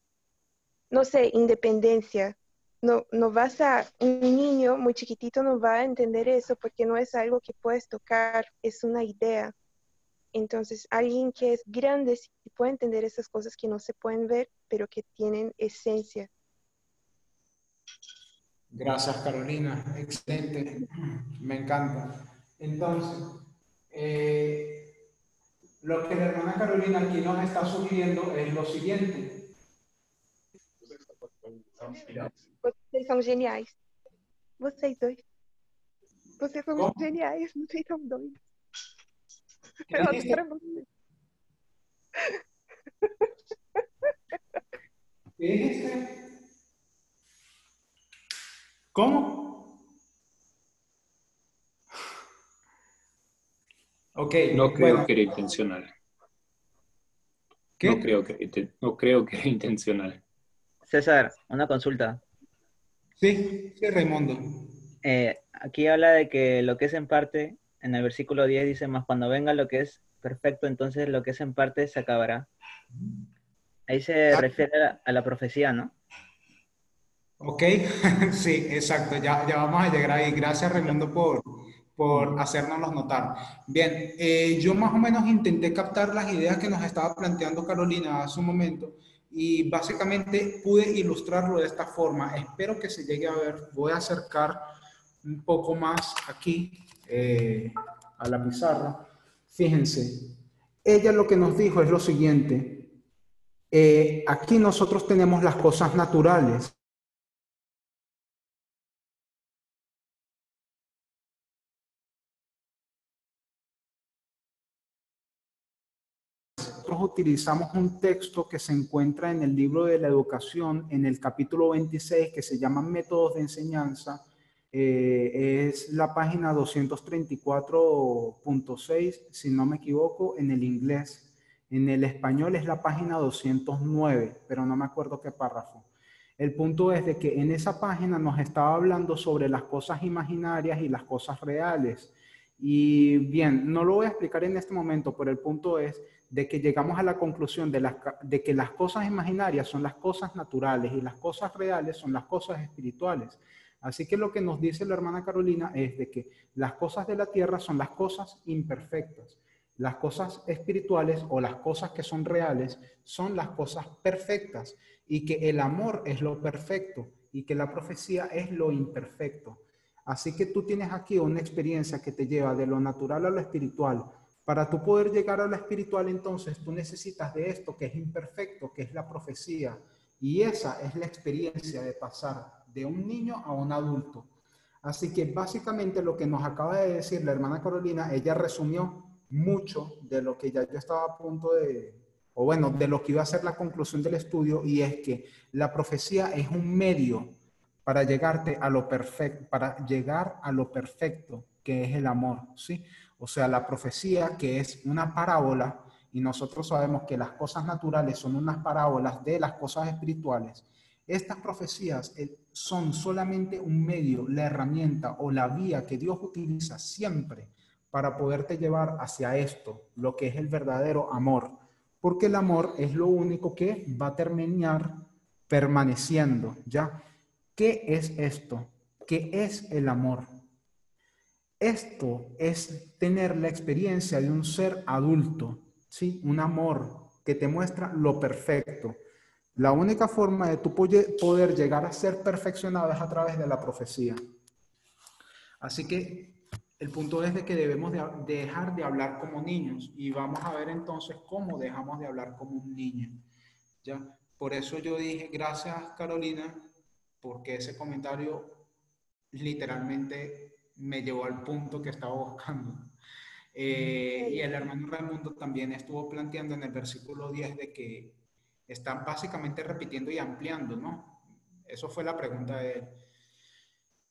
Speaker 4: no sé, independencia. No, no vas a, un niño muy chiquitito no va a entender eso porque no es algo que puedes tocar, es una idea. Entonces, alguien que es grande sí puede entender esas cosas que no se pueden ver, pero que tienen esencia.
Speaker 1: Gracias, Carolina. Excelente. Me encanta. Entonces, eh, lo que la hermana Carolina aquí nos está sugiriendo es lo siguiente.
Speaker 4: Vocês são geniais. Vocês dois. Vocês são geniais, vocês são dois. Você.
Speaker 1: ¿Cómo? Ok.
Speaker 2: No creo que era intencional.
Speaker 1: ¿Qué?
Speaker 2: No creo que, no creo que era intencional.
Speaker 6: César, una consulta.
Speaker 1: Sí, sí, Raimundo.
Speaker 6: Eh, aquí habla de que lo que es en parte, en el versículo 10 dice, más cuando venga lo que es perfecto, entonces lo que es en parte se acabará. Ahí se
Speaker 1: Ah.
Speaker 6: refiere a la, a la profecía, ¿no?
Speaker 1: Ok, sí, exacto, ya, ya vamos a llegar ahí. Gracias, Raimundo, por, por hacérnoslos notar. Bien, eh, yo más o menos intenté captar las ideas que nos estaba planteando Carolina hace un momento y básicamente pude ilustrarlo de esta forma. Espero que se llegue a ver. Voy a acercar un poco más aquí eh, a la pizarra. Fíjense, ella lo que nos dijo es lo siguiente. Eh, aquí nosotros tenemos las cosas naturales. Nosotros utilizamos un texto que se encuentra en el libro de la educación, en el capítulo 26, que se llama Métodos de Enseñanza. Eh, es la página 234.6, si no me equivoco, en el inglés. En el español es la página 209, pero no me acuerdo qué párrafo. El punto es de que en esa página nos estaba hablando sobre las cosas imaginarias y las cosas reales. Y bien, no lo voy a explicar en este momento, pero el punto es de que llegamos a la conclusión de, las, de que las cosas imaginarias son las cosas naturales y las cosas reales son las cosas espirituales. Así que lo que nos dice la hermana Carolina es de que las cosas de la tierra son las cosas imperfectas. Las cosas espirituales o las cosas que son reales son las cosas perfectas y que el amor es lo perfecto y que la profecía es lo imperfecto. Así que tú tienes aquí una experiencia que te lleva de lo natural a lo espiritual. Para tú poder llegar a lo espiritual, entonces tú necesitas de esto que es imperfecto, que es la profecía. Y esa es la experiencia de pasar de un niño a un adulto. Así que básicamente lo que nos acaba de decir la hermana Carolina, ella resumió mucho de lo que ya yo estaba a punto de, o bueno, de lo que iba a ser la conclusión del estudio, y es que la profecía es un medio para llegarte a lo perfecto, para llegar a lo perfecto, que es el amor, ¿sí? O sea, la profecía que es una parábola, y nosotros sabemos que las cosas naturales son unas parábolas de las cosas espirituales. Estas profecías eh, son solamente un medio, la herramienta o la vía que Dios utiliza siempre para poderte llevar hacia esto, lo que es el verdadero amor. Porque el amor es lo único que va a terminar permaneciendo, ¿ya? ¿Qué es esto? ¿Qué es el amor? Esto es tener la experiencia de un ser adulto, ¿sí? Un amor que te muestra lo perfecto. La única forma de tu poder llegar a ser perfeccionado es a través de la profecía. Así que el punto es de que debemos de dejar de hablar como niños y vamos a ver entonces cómo dejamos de hablar como un niño. ¿Ya? Por eso yo dije, gracias Carolina, porque ese comentario literalmente me llevó al punto que estaba buscando. Eh, y el hermano Raimundo también estuvo planteando en el versículo 10 de que están básicamente repitiendo y ampliando, ¿no? Eso fue la pregunta de él.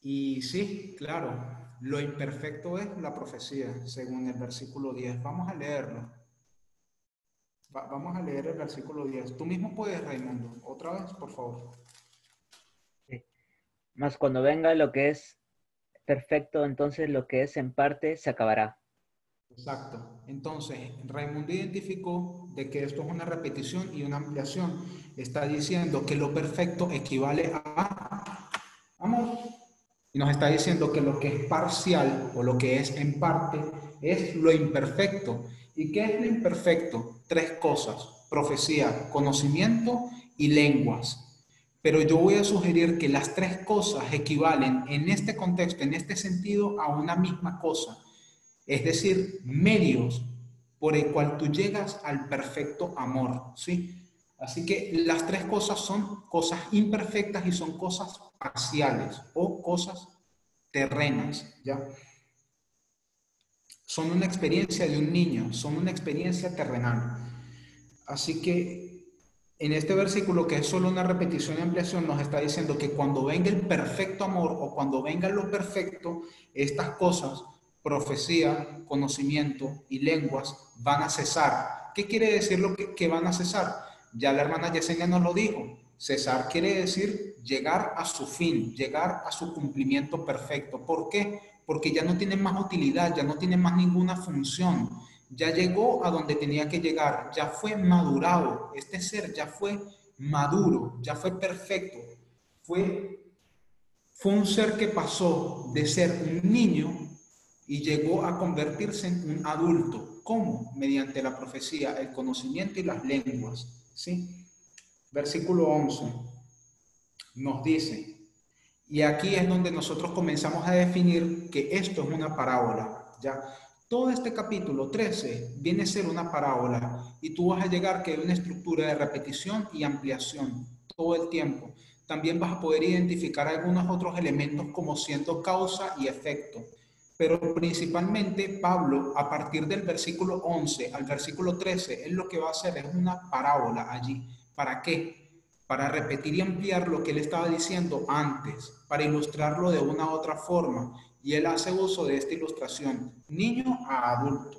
Speaker 1: Y sí, claro, lo imperfecto es la profecía, según el versículo 10. Vamos a leerlo. Va, vamos a leer el versículo 10. Tú mismo puedes, Raimundo. Otra vez, por favor.
Speaker 6: Sí. Más cuando venga lo que es perfecto, entonces lo que es en parte se acabará.
Speaker 1: Exacto. Entonces, Raimundo identificó de que esto es una repetición y una ampliación. Está diciendo que lo perfecto equivale a amor. Y nos está diciendo que lo que es parcial o lo que es en parte es lo imperfecto. ¿Y qué es lo imperfecto? Tres cosas. Profecía, conocimiento y lenguas. Pero yo voy a sugerir que las tres cosas equivalen en este contexto, en este sentido, a una misma cosa. Es decir, medios por el cual tú llegas al perfecto amor, ¿sí? Así que las tres cosas son cosas imperfectas y son cosas parciales o cosas terrenas, ¿ya? Son una experiencia de un niño, son una experiencia terrenal. Así que en este versículo, que es solo una repetición y ampliación, nos está diciendo que cuando venga el perfecto amor o cuando venga lo perfecto, estas cosas profecía, conocimiento y lenguas van a cesar. ¿Qué quiere decir lo que, van a cesar? Ya la hermana Yesenia nos lo dijo. Cesar quiere decir llegar a su fin, llegar a su cumplimiento perfecto. ¿Por qué? Porque ya no tiene más utilidad, ya no tiene más ninguna función. Ya llegó a donde tenía que llegar, ya fue madurado. Este ser ya fue maduro, ya fue perfecto. Fue, fue un ser que pasó de ser un niño y llegó a convertirse en un adulto. ¿Cómo? Mediante la profecía, el conocimiento y las lenguas. ¿sí? Versículo 11 nos dice, y aquí es donde nosotros comenzamos a definir que esto es una parábola. ¿ya? Todo este capítulo 13 viene a ser una parábola y tú vas a llegar que hay una estructura de repetición y ampliación todo el tiempo. También vas a poder identificar algunos otros elementos como siendo causa y efecto pero principalmente Pablo, a partir del versículo 11 al versículo 13, él lo que va a hacer es una parábola allí. ¿Para qué? Para repetir y ampliar lo que él estaba diciendo antes, para ilustrarlo de una u otra forma. Y él hace uso de esta ilustración, niño a adulto.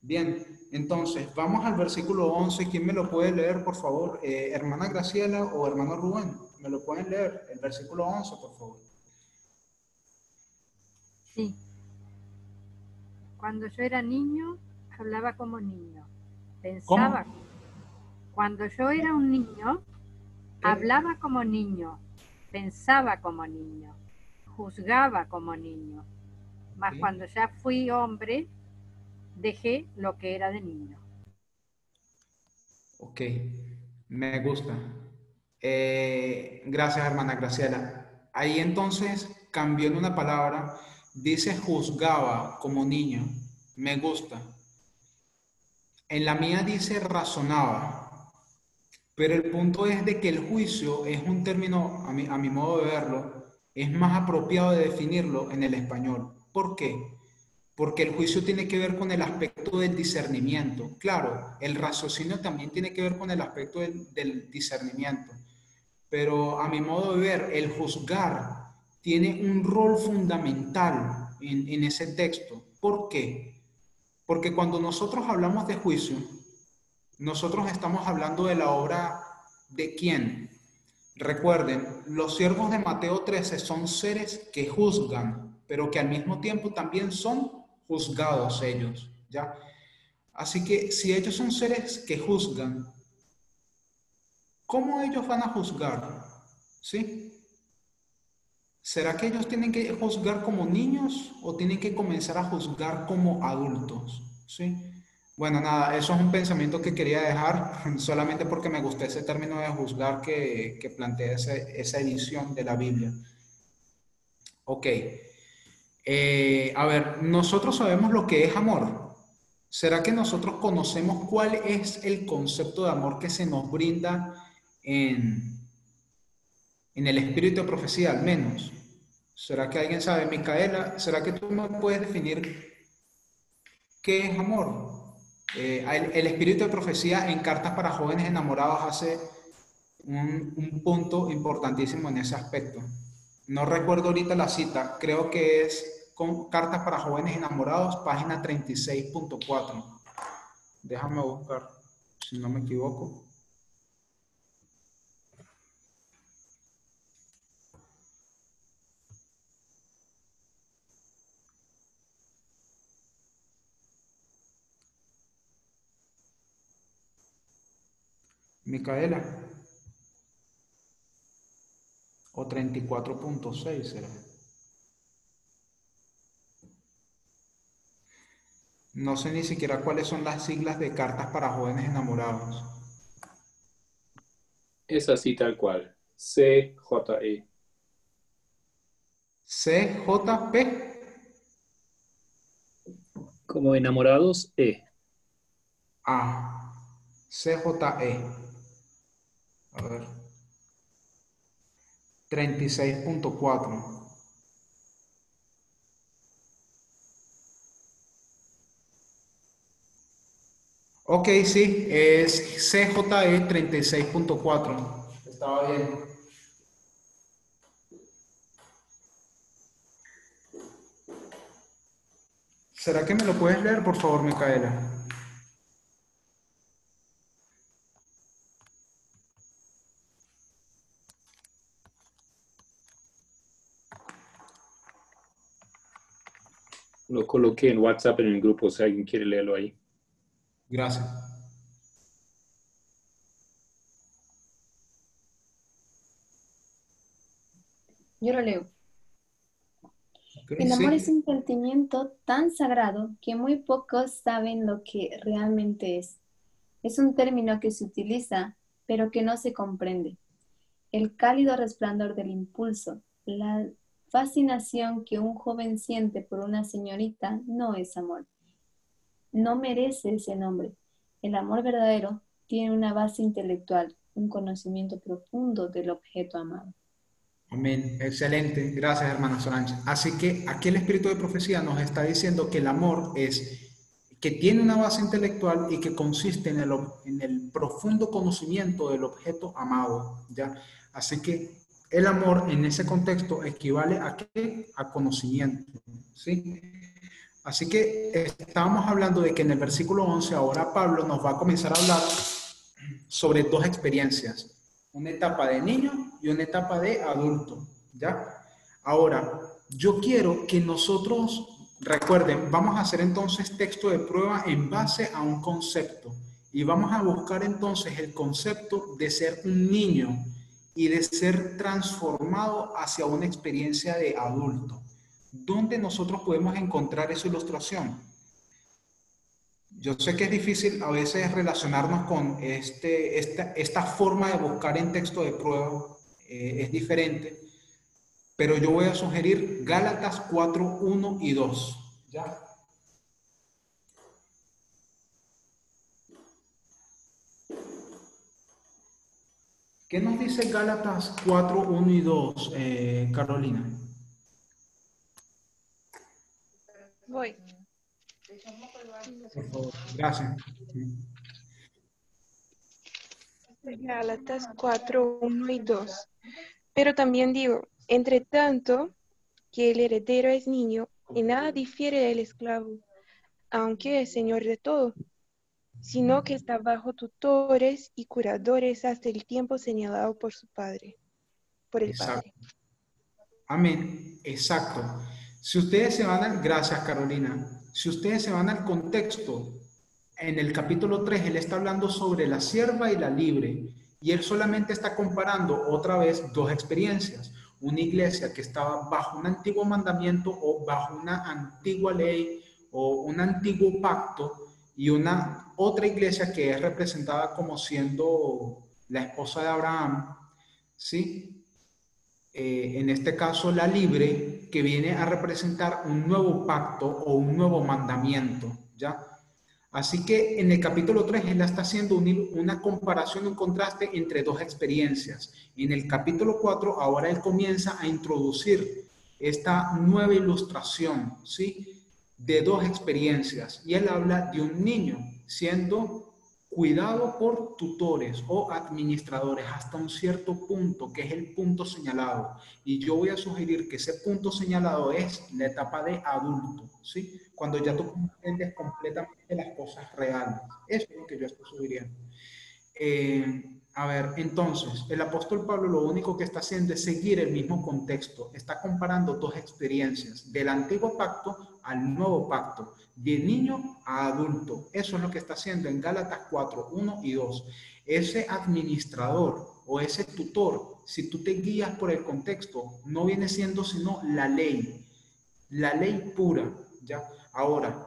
Speaker 1: Bien, entonces vamos al versículo 11. ¿Quién me lo puede leer, por favor? Eh, hermana Graciela o hermano Rubén, ¿me lo pueden leer? El versículo 11, por favor.
Speaker 5: Sí. Cuando yo era niño, hablaba como niño. Pensaba. Cuando yo era un niño, hablaba como niño. Pensaba como niño. Juzgaba como niño. Mas cuando ya fui hombre, dejé lo que era de niño.
Speaker 1: Ok, me gusta. Eh, gracias, hermana Graciela. Ahí entonces cambió en una palabra Dice juzgaba como niño. Me gusta. En la mía dice razonaba. Pero el punto es de que el juicio es un término, a mi, a mi modo de verlo, es más apropiado de definirlo en el español. ¿Por qué? Porque el juicio tiene que ver con el aspecto del discernimiento. Claro, el raciocinio también tiene que ver con el aspecto del, del discernimiento. Pero a mi modo de ver, el juzgar tiene un rol fundamental en, ese texto. ¿Por qué? Porque cuando nosotros hablamos de juicio, nosotros estamos hablando de la obra de quién. Recuerden, los siervos de Mateo 13 son seres que juzgan, pero que al mismo tiempo también son juzgados ellos, ¿ya? Así que si ellos son seres que juzgan, ¿cómo ellos van a juzgar? ¿Sí? ¿Será que ellos tienen que juzgar como niños o tienen que comenzar a juzgar como adultos? ¿Sí? Bueno, nada, eso es un pensamiento que quería dejar solamente porque me gustó ese término de juzgar que, que plantea esa edición de la Biblia. Ok. Eh, a ver, nosotros sabemos lo que es amor. ¿Será que nosotros conocemos cuál es el concepto de amor que se nos brinda en, en el espíritu de profecía al menos. ¿Será que alguien sabe? Micaela, ¿será que tú me puedes definir qué es amor? Eh, el, espíritu de profecía en cartas para jóvenes enamorados hace un, punto importantísimo en ese aspecto. No recuerdo ahorita la cita, creo que es con cartas para jóvenes enamorados, página 36.4. Déjame buscar, si no me equivoco. Micaela. O 34.6 será. No sé ni siquiera cuáles son las siglas de cartas para jóvenes enamorados.
Speaker 2: Es así tal cual. CJE.
Speaker 1: CJP.
Speaker 2: Como enamorados E.
Speaker 1: Ah. CJE. A ver. 36.4. Ok, sí, es CJE 36.4. Estaba bien. ¿Será que me lo puedes leer, por favor, Micaela?
Speaker 2: Lo coloqué en WhatsApp en el grupo, si alguien quiere leerlo ahí.
Speaker 1: Gracias.
Speaker 7: Yo lo leo. el amor es un sentimiento tan sagrado que muy pocos saben lo que realmente es. Es un término que se utiliza, pero que no se comprende. El cálido resplandor del impulso, la fascinación que un joven siente por una señorita no es amor. No merece ese nombre. El amor verdadero tiene una base intelectual, un conocimiento profundo del objeto amado.
Speaker 1: Amén. Excelente. Gracias, hermana Solange. Así que aquí el espíritu de profecía nos está diciendo que el amor es que tiene una base intelectual y que consiste en el, en el profundo conocimiento del objeto amado. ¿ya? Así que el amor en ese contexto equivale a qué? A conocimiento. ¿sí? Así que estábamos hablando de que en el versículo 11 ahora Pablo nos va a comenzar a hablar sobre dos experiencias una etapa de niño y una etapa de adulto, ¿ya? Ahora, yo quiero que nosotros, recuerden, vamos a hacer entonces texto de prueba en base a un concepto y vamos a buscar entonces el concepto de ser un niño y de ser transformado hacia una experiencia de adulto. ¿Dónde nosotros podemos encontrar esa ilustración? Yo sé que es difícil a veces relacionarnos con este, esta, esta forma de buscar en texto de prueba, eh, es diferente, pero yo voy a sugerir Gálatas 4, 1 y 2. ¿Ya? ¿Qué nos dice Gálatas 4, 1 y 2, eh, Carolina?
Speaker 4: Voy.
Speaker 1: Por favor, gracias.
Speaker 4: Gálatas 4, 1 y 2. Pero también digo, entre tanto que el heredero es niño, y nada difiere del esclavo, aunque es señor de todo, sino que está bajo tutores y curadores hasta el tiempo señalado por su padre, por el padre.
Speaker 1: Amén, exacto. Si ustedes se van a, gracias Carolina, si ustedes se van al contexto, en el capítulo 3 él está hablando sobre la sierva y la libre y él solamente está comparando otra vez dos experiencias. Una iglesia que estaba bajo un antiguo mandamiento o bajo una antigua ley o un antiguo pacto y una otra iglesia que es representada como siendo la esposa de Abraham, ¿sí? Eh, en este caso la libre, que viene a representar un nuevo pacto o un nuevo mandamiento, ¿ya? Así que en el capítulo 3 él está haciendo una comparación, un contraste entre dos experiencias. En el capítulo 4 ahora él comienza a introducir esta nueva ilustración, ¿sí? De dos experiencias. Y él habla de un niño siendo cuidado por tutores o administradores hasta un cierto punto, que es el punto señalado. Y yo voy a sugerir que ese punto señalado es la etapa de adulto, ¿sí? Cuando ya tú comprendes completamente las cosas reales. Eso es lo que yo estoy sugiriendo. Eh, a ver, entonces, el apóstol Pablo lo único que está haciendo es seguir el mismo contexto. Está comparando dos experiencias, del antiguo pacto al nuevo pacto, de niño a adulto. Eso es lo que está haciendo en Gálatas 4, 1 y 2. Ese administrador o ese tutor, si tú te guías por el contexto, no viene siendo sino la ley, la ley pura, ¿ya? Ahora,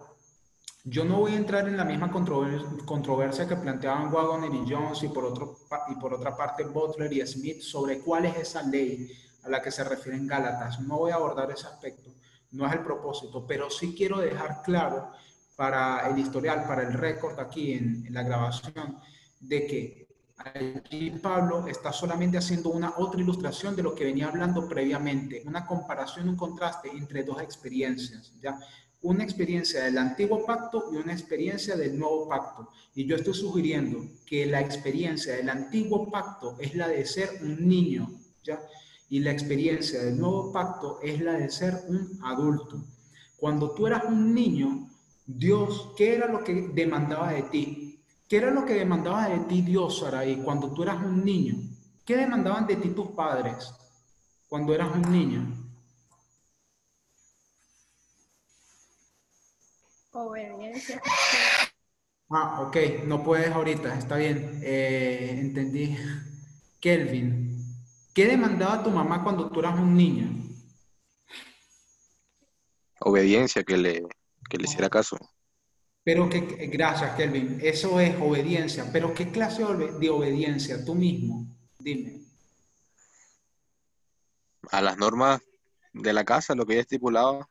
Speaker 1: yo no voy a entrar en la misma controversia que planteaban Wagner y Jones y por, otro, y por otra parte Butler y Smith sobre cuál es esa ley a la que se refieren Gálatas. No voy a abordar ese aspecto, no es el propósito, pero sí quiero dejar claro para el historial, para el récord aquí en, la grabación, de que allí Pablo está solamente haciendo una otra ilustración de lo que venía hablando previamente, una comparación, un contraste entre dos experiencias, ¿ya? una experiencia del antiguo pacto y una experiencia del nuevo pacto. Y yo estoy sugiriendo que la experiencia del antiguo pacto es la de ser un niño, ¿ya? Y la experiencia del nuevo pacto es la de ser un adulto. Cuando tú eras un niño, Dios, ¿qué era lo que demandaba de ti? ¿Qué era lo que demandaba de ti Dios, Saraí, cuando tú eras un niño? ¿Qué demandaban de ti tus padres cuando eras un niño?
Speaker 7: Obediencia.
Speaker 1: Ah, ok, no puedes ahorita, está bien, eh, entendí. Kelvin, ¿qué demandaba tu mamá cuando tú eras un niño?
Speaker 8: Obediencia, que le, que le hiciera caso.
Speaker 1: Pero que, gracias, Kelvin, eso es obediencia, pero ¿qué clase de obediencia tú mismo? Dime.
Speaker 8: A las normas de la casa, lo que ya estipulado.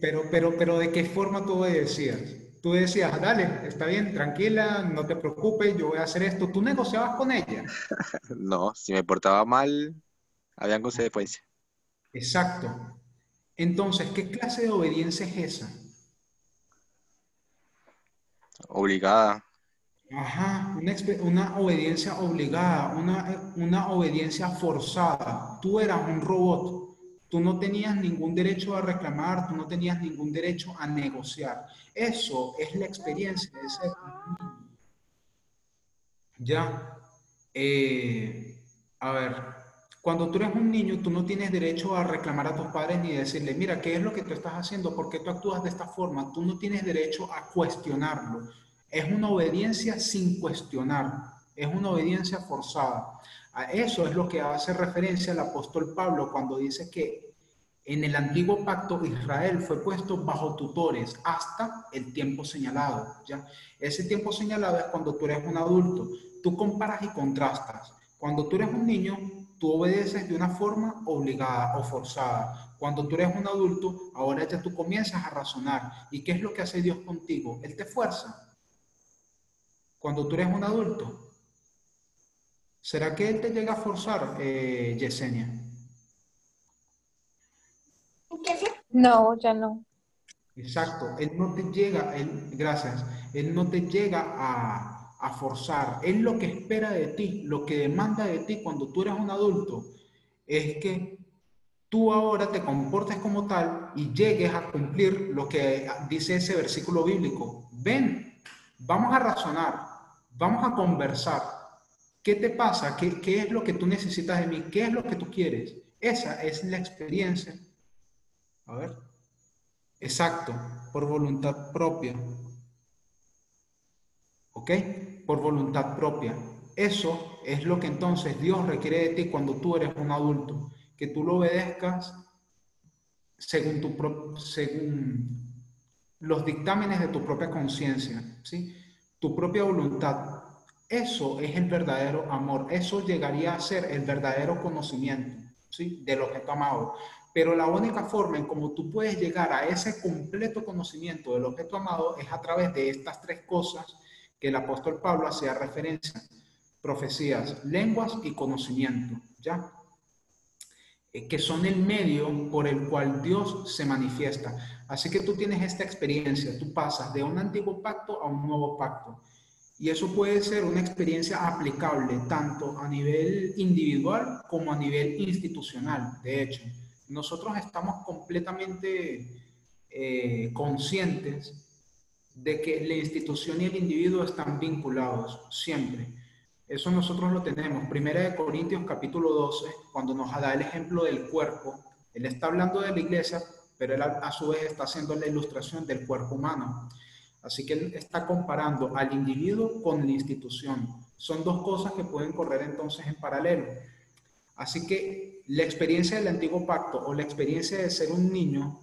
Speaker 1: Pero, pero, pero, ¿de qué forma tú obedecías? Tú decías, dale, está bien, tranquila, no te preocupes, yo voy a hacer esto. ¿Tú negociabas con ella?
Speaker 8: no, si me portaba mal, habían consecuencias.
Speaker 1: Exacto. Entonces, ¿qué clase de obediencia es esa?
Speaker 8: Obligada.
Speaker 1: Ajá, una, obediencia obligada, una, una obediencia forzada. Tú eras un robot Tú no tenías ningún derecho a reclamar, tú no tenías ningún derecho a negociar. Eso es la experiencia de ser Ya, eh, a ver, cuando tú eres un niño, tú no tienes derecho a reclamar a tus padres ni decirle, mira, ¿qué es lo que tú estás haciendo? ¿Por qué tú actúas de esta forma? Tú no tienes derecho a cuestionarlo. Es una obediencia sin cuestionar, es una obediencia forzada. A eso es lo que hace referencia el apóstol Pablo cuando dice que en el antiguo pacto Israel fue puesto bajo tutores hasta el tiempo señalado. ¿ya? Ese tiempo señalado es cuando tú eres un adulto. Tú comparas y contrastas. Cuando tú eres un niño, tú obedeces de una forma obligada o forzada. Cuando tú eres un adulto, ahora ya tú comienzas a razonar. ¿Y qué es lo que hace Dios contigo? Él te fuerza. Cuando tú eres un adulto, ¿Será que él te llega a forzar, eh, Yesenia?
Speaker 3: No, ya no.
Speaker 1: Exacto, él no te llega, él, gracias, él no te llega a, a forzar. Él lo que espera de ti, lo que demanda de ti cuando tú eres un adulto, es que tú ahora te comportes como tal y llegues a cumplir lo que dice ese versículo bíblico. Ven, vamos a razonar, vamos a conversar. ¿Qué te pasa? ¿Qué, es lo que tú necesitas de mí? ¿Qué es lo que tú quieres? Esa es la experiencia. A ver. Exacto, por voluntad propia. ¿Ok? Por voluntad propia. Eso es lo que entonces Dios requiere de ti cuando tú eres un adulto, que tú lo obedezcas según, tu según los dictámenes de tu propia conciencia, ¿sí? Tu propia voluntad, eso es el verdadero amor, eso llegaría a ser el verdadero conocimiento ¿sí? del objeto amado. Pero la única forma en cómo tú puedes llegar a ese completo conocimiento del objeto amado es a través de estas tres cosas que el apóstol Pablo hacía referencia. Profecías, lenguas y conocimiento, ¿ya? Eh, que son el medio por el cual Dios se manifiesta. Así que tú tienes esta experiencia, tú pasas de un antiguo pacto a un nuevo pacto. Y eso puede ser una experiencia aplicable tanto a nivel individual como a nivel institucional. De hecho, nosotros estamos completamente eh, conscientes de que la institución y el individuo están vinculados siempre. Eso nosotros lo tenemos. Primera de Corintios capítulo 12, cuando nos da el ejemplo del cuerpo, él está hablando de la iglesia, pero él a su vez está haciendo la ilustración del cuerpo humano. Así que él está comparando al individuo con la institución. Son dos cosas que pueden correr entonces en paralelo. Así que la experiencia del antiguo pacto o la experiencia de ser un niño,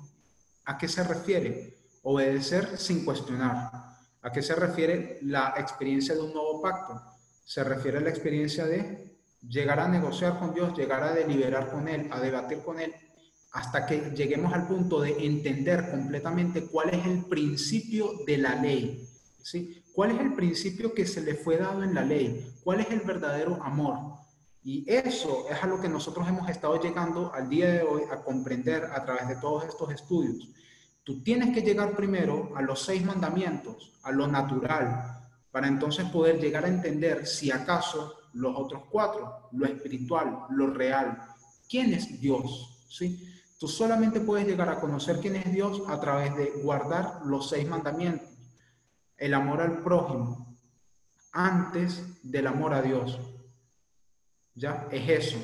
Speaker 1: ¿a qué se refiere? Obedecer sin cuestionar. ¿A qué se refiere la experiencia de un nuevo pacto? Se refiere a la experiencia de llegar a negociar con Dios, llegar a deliberar con Él, a debatir con Él hasta que lleguemos al punto de entender completamente cuál es el principio de la ley. ¿sí? ¿Cuál es el principio que se le fue dado en la ley? ¿Cuál es el verdadero amor? Y eso es a lo que nosotros hemos estado llegando al día de hoy a comprender a través de todos estos estudios. Tú tienes que llegar primero a los seis mandamientos, a lo natural, para entonces poder llegar a entender si acaso los otros cuatro, lo espiritual, lo real, ¿quién es Dios? ¿Sí? Tú solamente puedes llegar a conocer quién es Dios a través de guardar los seis mandamientos, el amor al prójimo, antes del amor a Dios. ¿Ya? Es eso.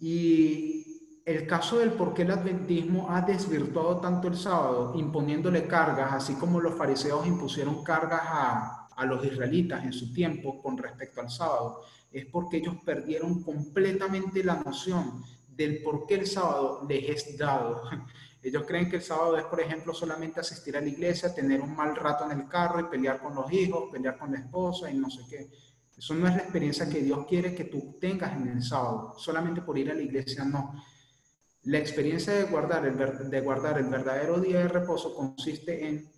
Speaker 1: Y el caso del por qué el adventismo ha desvirtuado tanto el sábado, imponiéndole cargas, así como los fariseos impusieron cargas a, a los israelitas en su tiempo con respecto al sábado, es porque ellos perdieron completamente la noción del por qué el sábado les es dado. Ellos creen que el sábado es, por ejemplo, solamente asistir a la iglesia, tener un mal rato en el carro y pelear con los hijos, pelear con la esposa y no sé qué. Eso no es la experiencia que Dios quiere que tú tengas en el sábado. Solamente por ir a la iglesia, no. La experiencia de guardar el, de guardar el verdadero día de reposo consiste en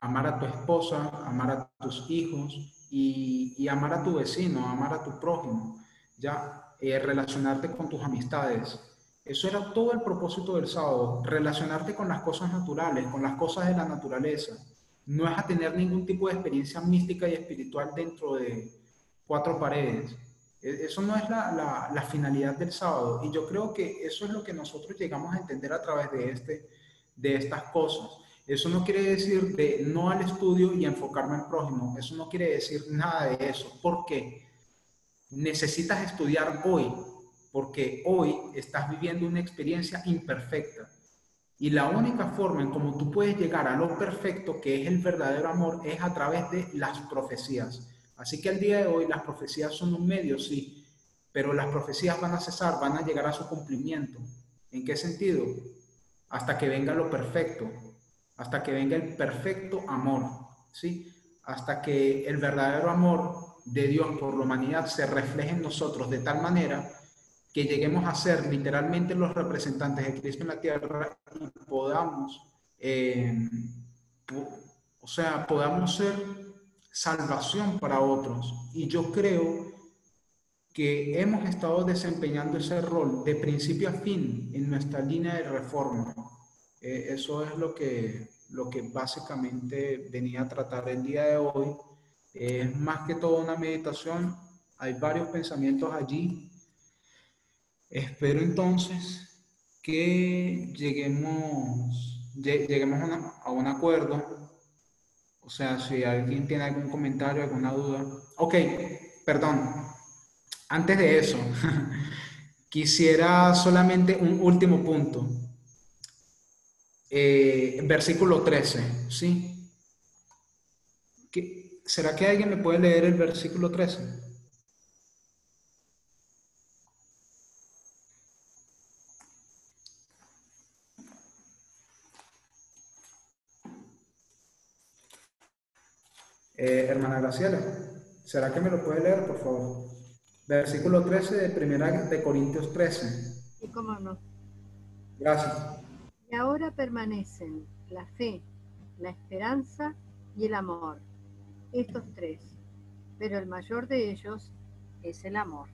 Speaker 1: amar a tu esposa, amar a tus hijos y, y amar a tu vecino, amar a tu prójimo. Ya eh, relacionarte con tus amistades. Eso era todo el propósito del sábado, relacionarte con las cosas naturales, con las cosas de la naturaleza. No es a tener ningún tipo de experiencia mística y espiritual dentro de cuatro paredes. E, eso no es la, la, finalidad del sábado. Y yo creo que eso es lo que nosotros llegamos a entender a través de, este, de estas cosas. Eso no quiere decir de no al estudio y enfocarme al prójimo. Eso no quiere decir nada de eso. ¿Por qué? Necesitas estudiar hoy, porque hoy estás viviendo una experiencia imperfecta. Y la única forma en cómo tú puedes llegar a lo perfecto, que es el verdadero amor, es a través de las profecías. Así que al día de hoy las profecías son un medio, sí, pero las profecías van a cesar, van a llegar a su cumplimiento. ¿En qué sentido? Hasta que venga lo perfecto, hasta que venga el perfecto amor, ¿sí? Hasta que el verdadero amor de Dios por la humanidad se refleje en nosotros de tal manera que lleguemos a ser literalmente los representantes de Cristo en la tierra y podamos, eh, o sea, podamos ser salvación para otros. Y yo creo que hemos estado desempeñando ese rol de principio a fin en nuestra línea de reforma. Eh, eso es lo que, lo que básicamente venía a tratar el día de hoy. Es más que todo una meditación. Hay varios pensamientos allí. Espero entonces que lleguemos, lleguemos a, un acuerdo. O sea, si alguien tiene algún comentario, alguna duda. Ok, perdón. Antes de eso, quisiera solamente un último punto. Eh, versículo 13, ¿sí? ¿Será que alguien me puede leer el versículo 13? Eh, hermana Graciela, ¿será que me lo puede leer, por favor? Versículo 13 de Primera de Corintios 13.
Speaker 5: Sí, cómo no.
Speaker 1: Gracias.
Speaker 5: Y ahora permanecen la fe, la esperanza y el amor estos tres, pero el mayor de ellos es el amor.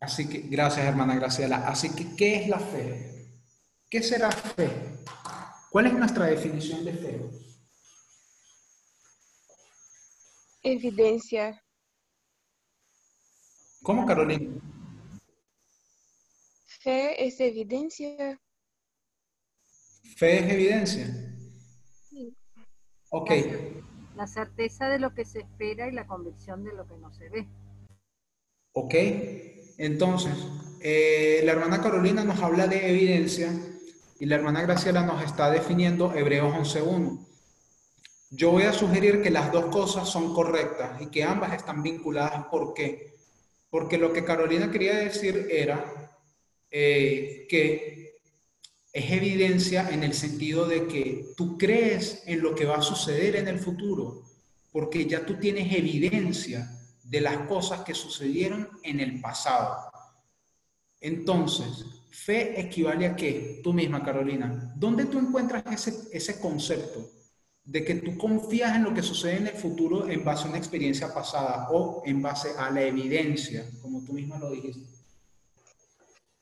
Speaker 1: Así que, gracias hermana Graciela. Así que, ¿qué es la fe? ¿Qué será fe? ¿Cuál es nuestra definición de fe?
Speaker 4: Evidencia.
Speaker 1: ¿Cómo, Carolina?
Speaker 4: Fe es evidencia.
Speaker 1: Fe es evidencia.
Speaker 5: Sí.
Speaker 1: Ok
Speaker 5: la certeza de lo que se espera y la convicción de lo que no se ve.
Speaker 1: Ok, entonces, eh, la hermana Carolina nos habla de evidencia y la hermana Graciela nos está definiendo Hebreos 11.1. Yo voy a sugerir que las dos cosas son correctas y que ambas están vinculadas. ¿Por qué? Porque lo que Carolina quería decir era eh, que es evidencia en el sentido de que tú crees en lo que va a suceder en el futuro, porque ya tú tienes evidencia de las cosas que sucedieron en el pasado. Entonces, fe equivale a qué? Tú misma, Carolina. ¿Dónde tú encuentras ese, ese concepto de que tú confías en lo que sucede en el futuro en base a una experiencia pasada o en base a la evidencia, como tú misma lo dijiste?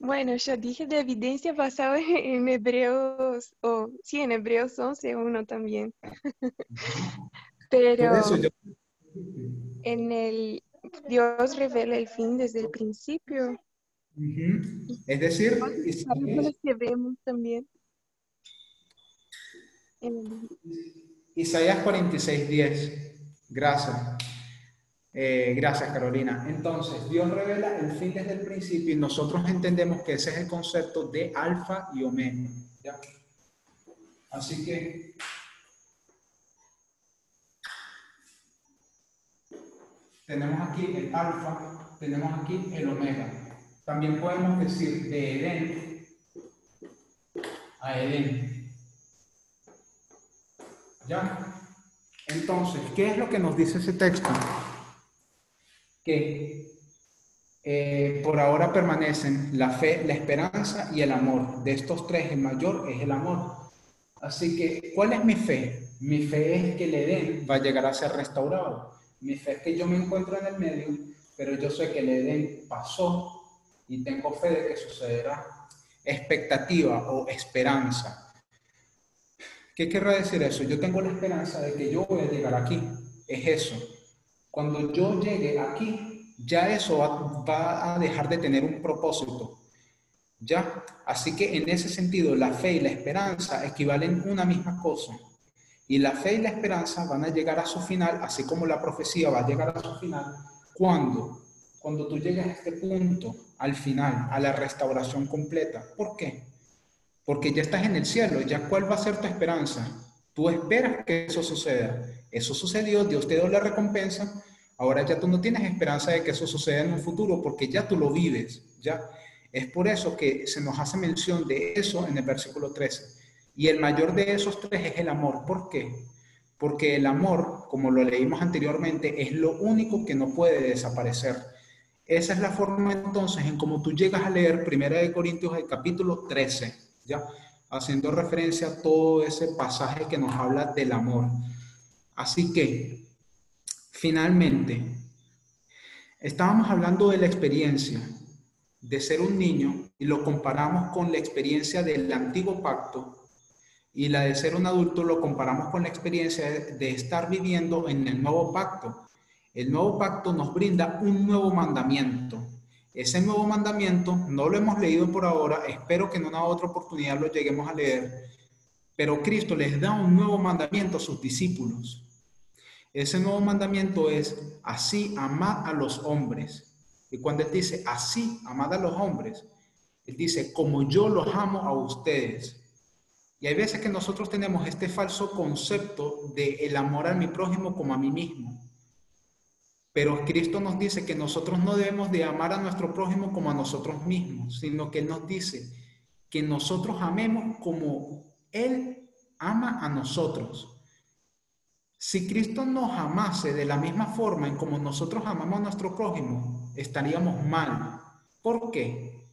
Speaker 4: Bueno, yo dije de evidencia basada en Hebreos, o sí, en Hebreos 11, uno también. Pero en el Dios revela el fin desde el principio.
Speaker 1: Es decir,
Speaker 4: que vemos también.
Speaker 1: Isaías 46, 10. Gracias. Eh, gracias, Carolina. Entonces, Dios revela el fin desde el principio y nosotros entendemos que ese es el concepto de alfa y omega. Así que tenemos aquí el alfa, tenemos aquí el omega. También podemos decir de Edén a Edén. ¿Ya? Entonces, ¿qué es lo que nos dice ese texto? Que eh, por ahora permanecen la fe, la esperanza y el amor. De estos tres, el mayor es el amor. Así que, ¿cuál es mi fe? Mi fe es que el Edén va a llegar a ser restaurado. Mi fe es que yo me encuentro en el medio, pero yo sé que el Edén pasó y tengo fe de que sucederá. Expectativa o esperanza. ¿Qué querrá decir eso? Yo tengo la esperanza de que yo voy a llegar aquí. Es eso. Cuando yo llegue aquí, ya eso va, a dejar de tener un propósito. ¿Ya? Así que en ese sentido, la fe y la esperanza equivalen una misma cosa. Y la fe y la esperanza van a llegar a su final, así como la profecía va a llegar a su final, cuando cuando tú llegas a este punto, al final, a la restauración completa. ¿Por qué? Porque ya estás en el cielo, ya cuál va a ser tu esperanza. Tú esperas que eso suceda. Eso sucedió, Dios te dio la recompensa. Ahora ya tú no tienes esperanza de que eso suceda en un futuro porque ya tú lo vives, ya. Es por eso que se nos hace mención de eso en el versículo 13. Y el mayor de esos tres es el amor. ¿Por qué? Porque el amor, como lo leímos anteriormente, es lo único que no puede desaparecer. Esa es la forma entonces en cómo tú llegas a leer Primera de Corintios el capítulo 13, ¿ya? Haciendo referencia a todo ese pasaje que nos habla del amor. Así que, finalmente, estábamos hablando de la experiencia de ser un niño y lo comparamos con la experiencia del antiguo pacto y la de ser un adulto lo comparamos con la experiencia de estar viviendo en el nuevo pacto el nuevo pacto nos brinda un nuevo mandamiento. Ese nuevo mandamiento no lo hemos leído por ahora, espero que en una otra oportunidad lo lleguemos a leer, pero Cristo les da un nuevo mandamiento a sus discípulos. Ese nuevo mandamiento es, así amad a los hombres. Y cuando Él dice, así amad a los hombres, Él dice, como yo los amo a ustedes. Y hay veces que nosotros tenemos este falso concepto de el amor a mi prójimo como a mí mismo. Pero Cristo nos dice que nosotros no debemos de amar a nuestro prójimo como a nosotros mismos, sino que Él nos dice que nosotros amemos como Él ama a nosotros. Si Cristo nos amase de la misma forma en como nosotros amamos a nuestro prójimo, estaríamos mal. ¿Por qué?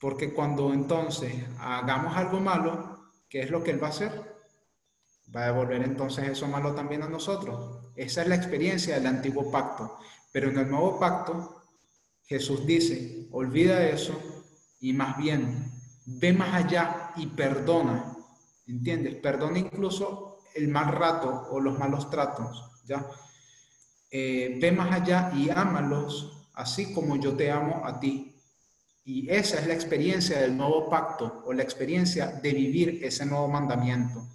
Speaker 1: Porque cuando entonces hagamos algo malo, ¿qué es lo que Él va a hacer? va a devolver entonces eso malo también a nosotros. Esa es la experiencia del antiguo pacto. Pero en el nuevo pacto, Jesús dice, olvida eso y más bien ve más allá y perdona. ¿Entiendes? Perdona incluso el mal rato o los malos tratos. ¿Ya? Eh, ve más allá y ámalos así como yo te amo a ti. Y esa es la experiencia del nuevo pacto o la experiencia de vivir ese nuevo mandamiento.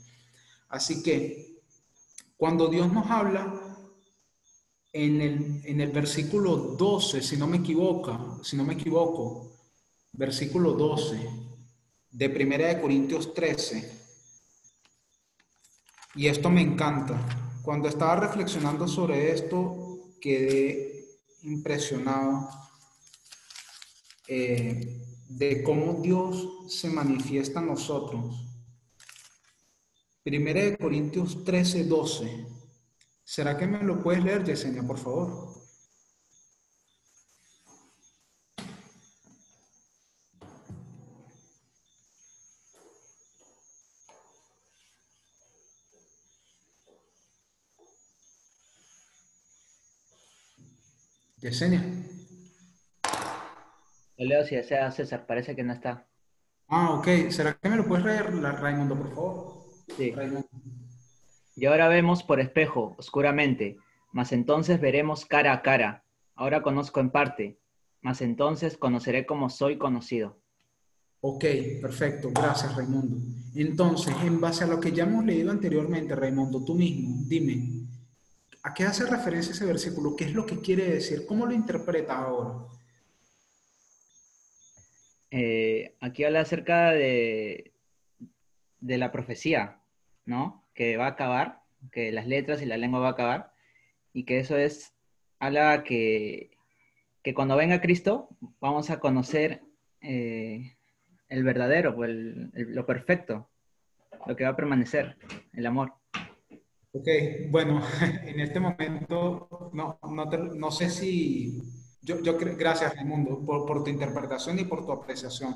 Speaker 1: Así que cuando Dios nos habla en el, versículo 12, si no me equivoco, si no me equivoco, versículo 12 de Primera de Corintios 13, y esto me encanta. Cuando estaba reflexionando sobre esto, quedé impresionado eh, de cómo Dios se manifiesta en nosotros Primera de Corintios 13, 12. ¿Será que me lo puedes leer, Yesenia, por favor? Yesenia.
Speaker 6: Lo leo si desea César, parece que no está.
Speaker 1: Ah, ok. ¿Será que me lo puedes leer, Raimundo, por favor?
Speaker 6: Y ahora vemos por espejo, oscuramente, mas entonces veremos cara a cara. Ahora conozco en parte, Más entonces conoceré como soy conocido.
Speaker 1: Ok, perfecto. Gracias, Raimundo. Entonces, en base a lo que ya hemos leído anteriormente, Raimundo, tú mismo, dime, ¿a qué hace referencia ese versículo? ¿Qué es lo que quiere decir? ¿Cómo lo interpretas ahora?
Speaker 6: Eh, aquí habla acerca de, de la profecía, ¿no? Que va a acabar, que las letras y la lengua va a acabar, y que eso es, habla que, que cuando venga Cristo vamos a conocer eh, el verdadero, lo perfecto, lo que va a permanecer, el amor.
Speaker 1: Ok, bueno, en este momento no, no, sé si, yo, yo gracias Raimundo por, por tu interpretación y por tu apreciación,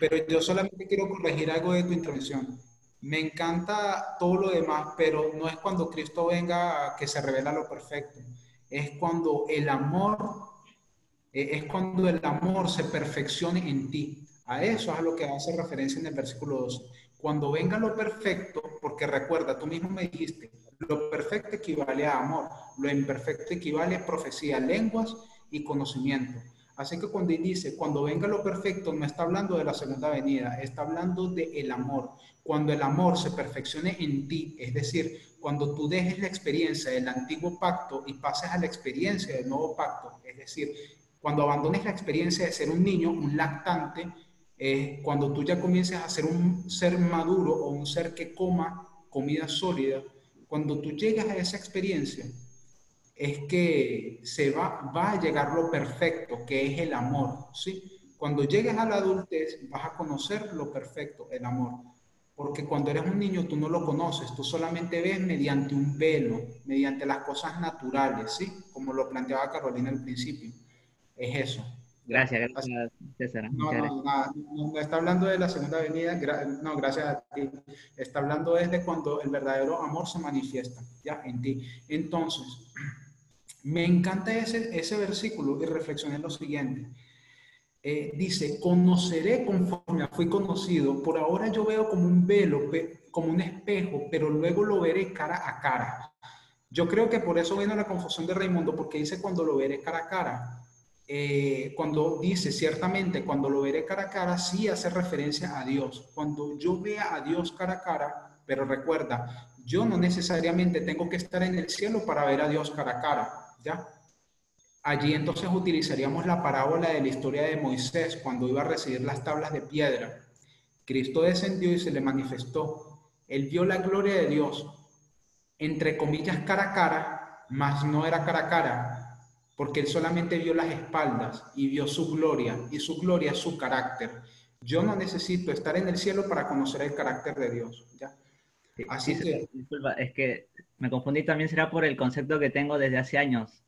Speaker 1: pero yo solamente quiero corregir algo de tu intervención. Me encanta todo lo demás, pero no es cuando Cristo venga que se revela lo perfecto, es cuando el amor, eh, es cuando el amor se perfeccione en ti. A eso es a lo que hace referencia en el versículo 12. Cuando venga lo perfecto, porque recuerda, tú mismo me dijiste, lo perfecto equivale a amor, lo imperfecto equivale a profecía, lenguas y conocimiento. Así que cuando dice, cuando venga lo perfecto, no está hablando de la segunda venida, está hablando del el amor. Cuando el amor se perfeccione en ti, es decir, cuando tú dejes la experiencia del antiguo pacto y pases a la experiencia del nuevo pacto, es decir, cuando abandones la experiencia de ser un niño, un lactante, cuando tú ya comiences a ser un ser maduro o un ser que coma comida sólida, cuando tú llegas a esa experiencia, es que se va, va a llegar lo perfecto, que es el amor, ¿sí? Cuando llegues a la adultez, vas a conocer lo perfecto, el amor. Porque cuando eres un niño, tú no lo conoces, tú solamente ves mediante un velo, mediante las cosas naturales, ¿sí? Como lo planteaba Carolina al principio. Es eso.
Speaker 6: Gracias, gracias, César.
Speaker 1: No, no, no, está hablando de la segunda venida, no, gracias a ti. Está hablando desde cuando el verdadero amor se manifiesta, ya, en ti. Entonces, me encanta ese, ese versículo y reflexioné en lo siguiente. Eh, dice, conoceré conforme fui conocido. Por ahora yo veo como un velo, como un espejo, pero luego lo veré cara a cara. Yo creo que por eso viene la confusión de Raimundo, porque dice cuando lo veré cara a cara eh, cuando dice ciertamente, cuando lo veré cara a cara, sí hace referencia a Dios. Cuando yo vea a Dios cara a cara, pero recuerda, yo no necesariamente tengo que estar en el cielo para ver a Dios cara a cara, ¿ya? Allí entonces utilizaríamos la parábola de la historia de Moisés cuando iba a recibir las tablas de piedra. Cristo descendió y se le manifestó. Él vio la gloria de Dios, entre comillas cara a cara, mas no era cara a cara, porque él solamente vio las espaldas y vio su gloria, y su gloria es su carácter. Yo no necesito estar en el cielo para conocer el carácter de Dios. ¿ya?
Speaker 6: Así que... Disculpa, es que me confundí también, será por el concepto que tengo desde hace años.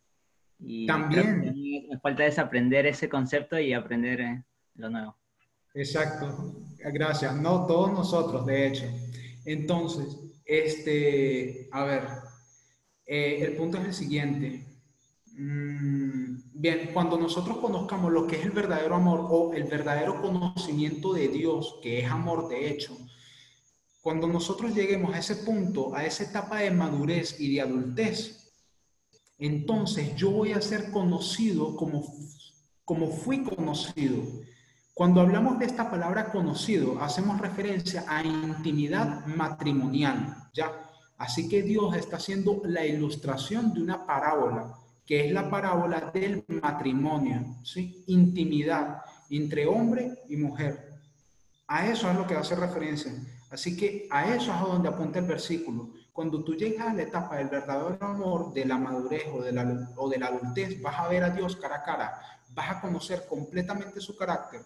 Speaker 6: Y
Speaker 1: también.
Speaker 6: Me falta desaprender ese concepto y aprender eh, lo nuevo.
Speaker 1: Exacto, gracias. No, todos nosotros, de hecho. Entonces, este, a ver, eh, el punto es el siguiente. Mm, bien, cuando nosotros conozcamos lo que es el verdadero amor o el verdadero conocimiento de Dios, que es amor de hecho, cuando nosotros lleguemos a ese punto, a esa etapa de madurez y de adultez, entonces yo voy a ser conocido como, como fui conocido. Cuando hablamos de esta palabra conocido, hacemos referencia a intimidad matrimonial, ¿ya? Así que Dios está haciendo la ilustración de una parábola que es la parábola del matrimonio, ¿sí? Intimidad entre hombre y mujer. A eso es lo que hace referencia. Así que a eso es a donde apunta el versículo. Cuando tú llegas a la etapa del verdadero amor, de la madurez o de la, o de la adultez, vas a ver a Dios cara a cara, vas a conocer completamente su carácter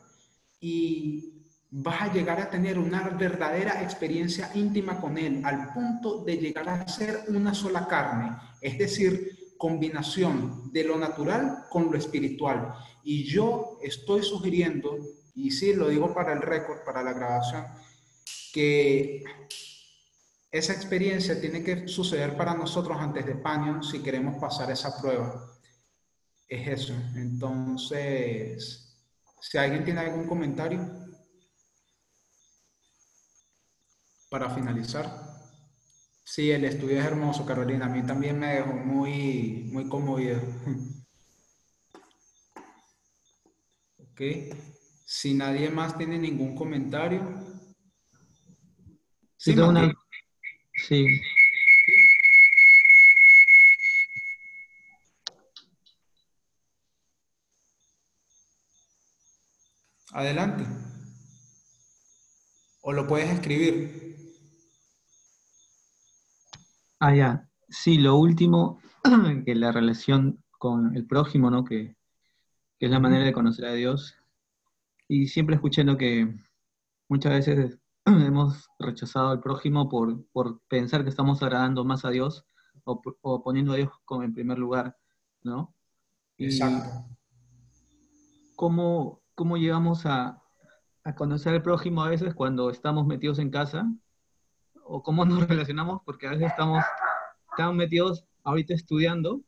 Speaker 1: y vas a llegar a tener una verdadera experiencia íntima con Él, al punto de llegar a ser una sola carne. Es decir, combinación de lo natural con lo espiritual. Y yo estoy sugiriendo, y sí, lo digo para el récord, para la grabación, que esa experiencia tiene que suceder para nosotros antes de Paño si queremos pasar esa prueba. Es eso. Entonces, si alguien tiene algún comentario para finalizar. Sí, el estudio es hermoso, Carolina. A mí también me dejó muy, muy conmovido. Ok. Si nadie más tiene ningún comentario.
Speaker 9: Sí, sí.
Speaker 1: Adelante. O lo puedes escribir.
Speaker 9: Ah, ya. Sí, lo último, que la relación con el prójimo, ¿no? Que, que es la manera de conocer a Dios. Y siempre escuchando que muchas veces hemos rechazado al prójimo por, por pensar que estamos agradando más a Dios o, o poniendo a Dios como en primer lugar, ¿no?
Speaker 1: Exacto.
Speaker 9: ¿Cómo, cómo llegamos a, a conocer al prójimo a veces cuando estamos metidos en casa? ¿O cómo nos relacionamos? Porque a veces estamos, estamos metidos ahorita estudiando.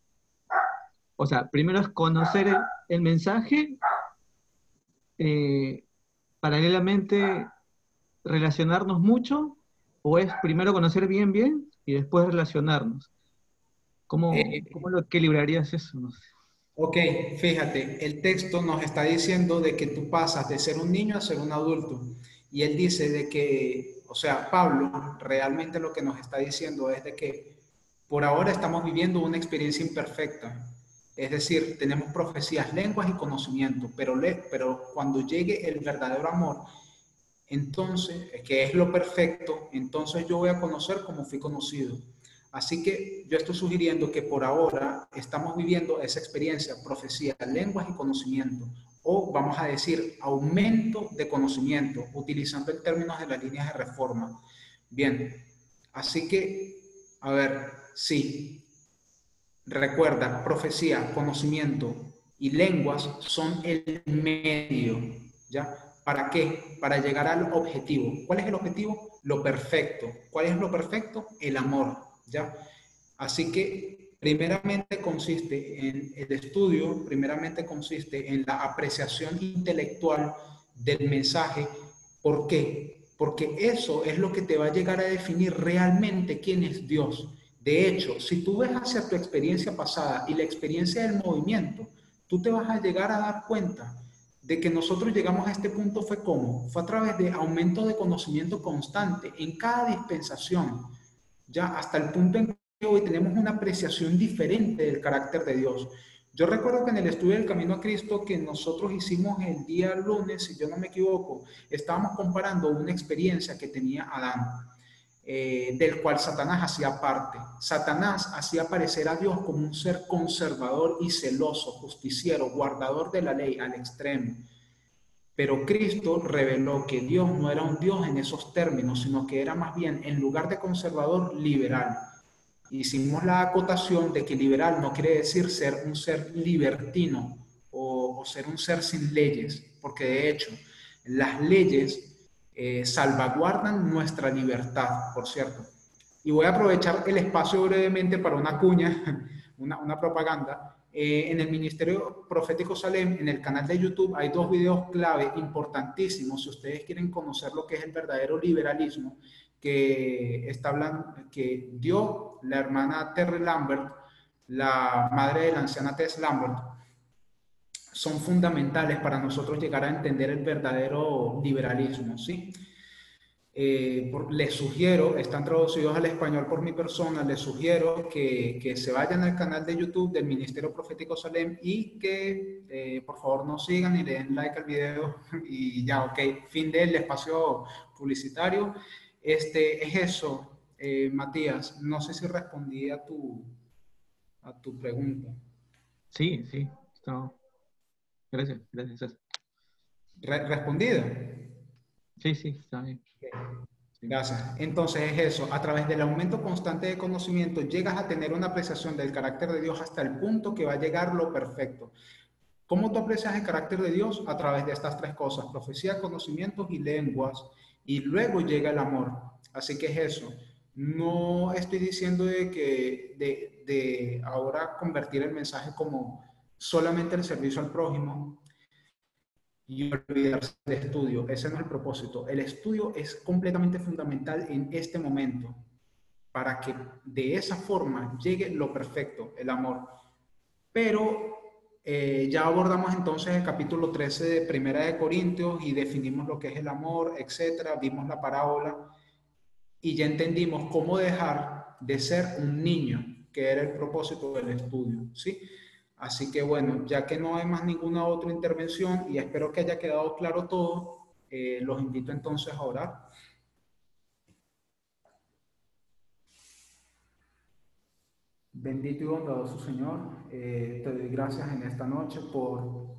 Speaker 9: O sea, primero es conocer el, mensaje, eh, paralelamente relacionarnos mucho, o es primero conocer bien, bien, y después relacionarnos. ¿Cómo, eh, ¿cómo lo equilibrarías eso? No sé.
Speaker 1: Ok, fíjate, el texto nos está diciendo de que tú pasas de ser un niño a ser un adulto. Y él dice de que, o sea, Pablo realmente lo que nos está diciendo es de que por ahora estamos viviendo una experiencia imperfecta. Es decir, tenemos profecías, lenguas y conocimiento, pero, le, pero cuando llegue el verdadero amor, entonces, que es lo perfecto, entonces yo voy a conocer como fui conocido. Así que yo estoy sugiriendo que por ahora estamos viviendo esa experiencia, profecía, lenguas y conocimiento, o vamos a decir aumento de conocimiento, utilizando el término de las líneas de reforma. Bien, así que, a ver, sí, recuerda, profecía, conocimiento y lenguas son el medio, ¿ya? ¿Para qué? Para llegar al objetivo. ¿Cuál es el objetivo? Lo perfecto. ¿Cuál es lo perfecto? El amor. ¿ya? Así que primeramente consiste en el estudio, primeramente consiste en la apreciación intelectual del mensaje. ¿Por qué? Porque eso es lo que te va a llegar a definir realmente quién es Dios. De hecho, si tú ves hacia tu experiencia pasada y la experiencia del movimiento, tú te vas a llegar a dar cuenta de que nosotros llegamos a este punto fue como, fue a través de aumento de conocimiento constante en cada dispensación ya hasta el punto en hoy tenemos una apreciación diferente del carácter de Dios. Yo recuerdo que en el estudio del Camino a Cristo que nosotros hicimos el día lunes, si yo no me equivoco, estábamos comparando una experiencia que tenía Adán, eh, del cual Satanás hacía parte. Satanás hacía aparecer a Dios como un ser conservador y celoso, justiciero, guardador de la ley al extremo. Pero Cristo reveló que Dios no era un Dios en esos términos, sino que era más bien, en lugar de conservador, liberal. Hicimos la acotación de que liberal no quiere decir ser un ser libertino o, ser un ser sin leyes, porque de hecho las leyes eh, salvaguardan nuestra libertad, por cierto. Y voy a aprovechar el espacio brevemente para una cuña, una, una propaganda. Eh, en el Ministerio Profético Salem, en el canal de YouTube, hay dos videos clave importantísimos si ustedes quieren conocer lo que es el verdadero liberalismo que está hablando, que dio la hermana Terry Lambert, la madre de la anciana Tess Lambert, son fundamentales para nosotros llegar a entender el verdadero liberalismo, ¿sí? Eh, les sugiero, están traducidos al español por mi persona, les sugiero que, que, se vayan al canal de YouTube del Ministerio Profético Salem y que eh, por favor nos sigan y le den like al video y ya, ok, fin del espacio publicitario. Este, es eso, eh, Matías, no sé si respondí a tu, a tu pregunta.
Speaker 9: Sí, sí, gracias, gracias.
Speaker 1: ¿Respondida?
Speaker 9: Sí, sí, está bien.
Speaker 1: Gracias. Entonces es eso, a través del aumento constante de conocimiento llegas a tener una apreciación del carácter de Dios hasta el punto que va a llegar lo perfecto. ¿Cómo tú aprecias el carácter de Dios? A través de estas tres cosas, profecía, conocimientos y lenguas, y luego llega el amor. Así que es eso. No estoy diciendo de que de, de ahora convertir el mensaje como solamente el servicio al prójimo, y olvidarse del estudio. Ese no es el propósito. El estudio es completamente fundamental en este momento para que de esa forma llegue lo perfecto, el amor. Pero Eh, ya abordamos entonces el capítulo 13 de Primera de Corintios y definimos lo que es el amor, etcétera. Vimos la parábola y ya entendimos cómo dejar de ser un niño, que era el propósito del estudio, ¿sí? Así que bueno, ya que no hay más ninguna otra intervención y espero que haya quedado claro todo, eh, los invito entonces a orar. Bendito y bondadoso Señor, eh, te doy gracias en esta noche por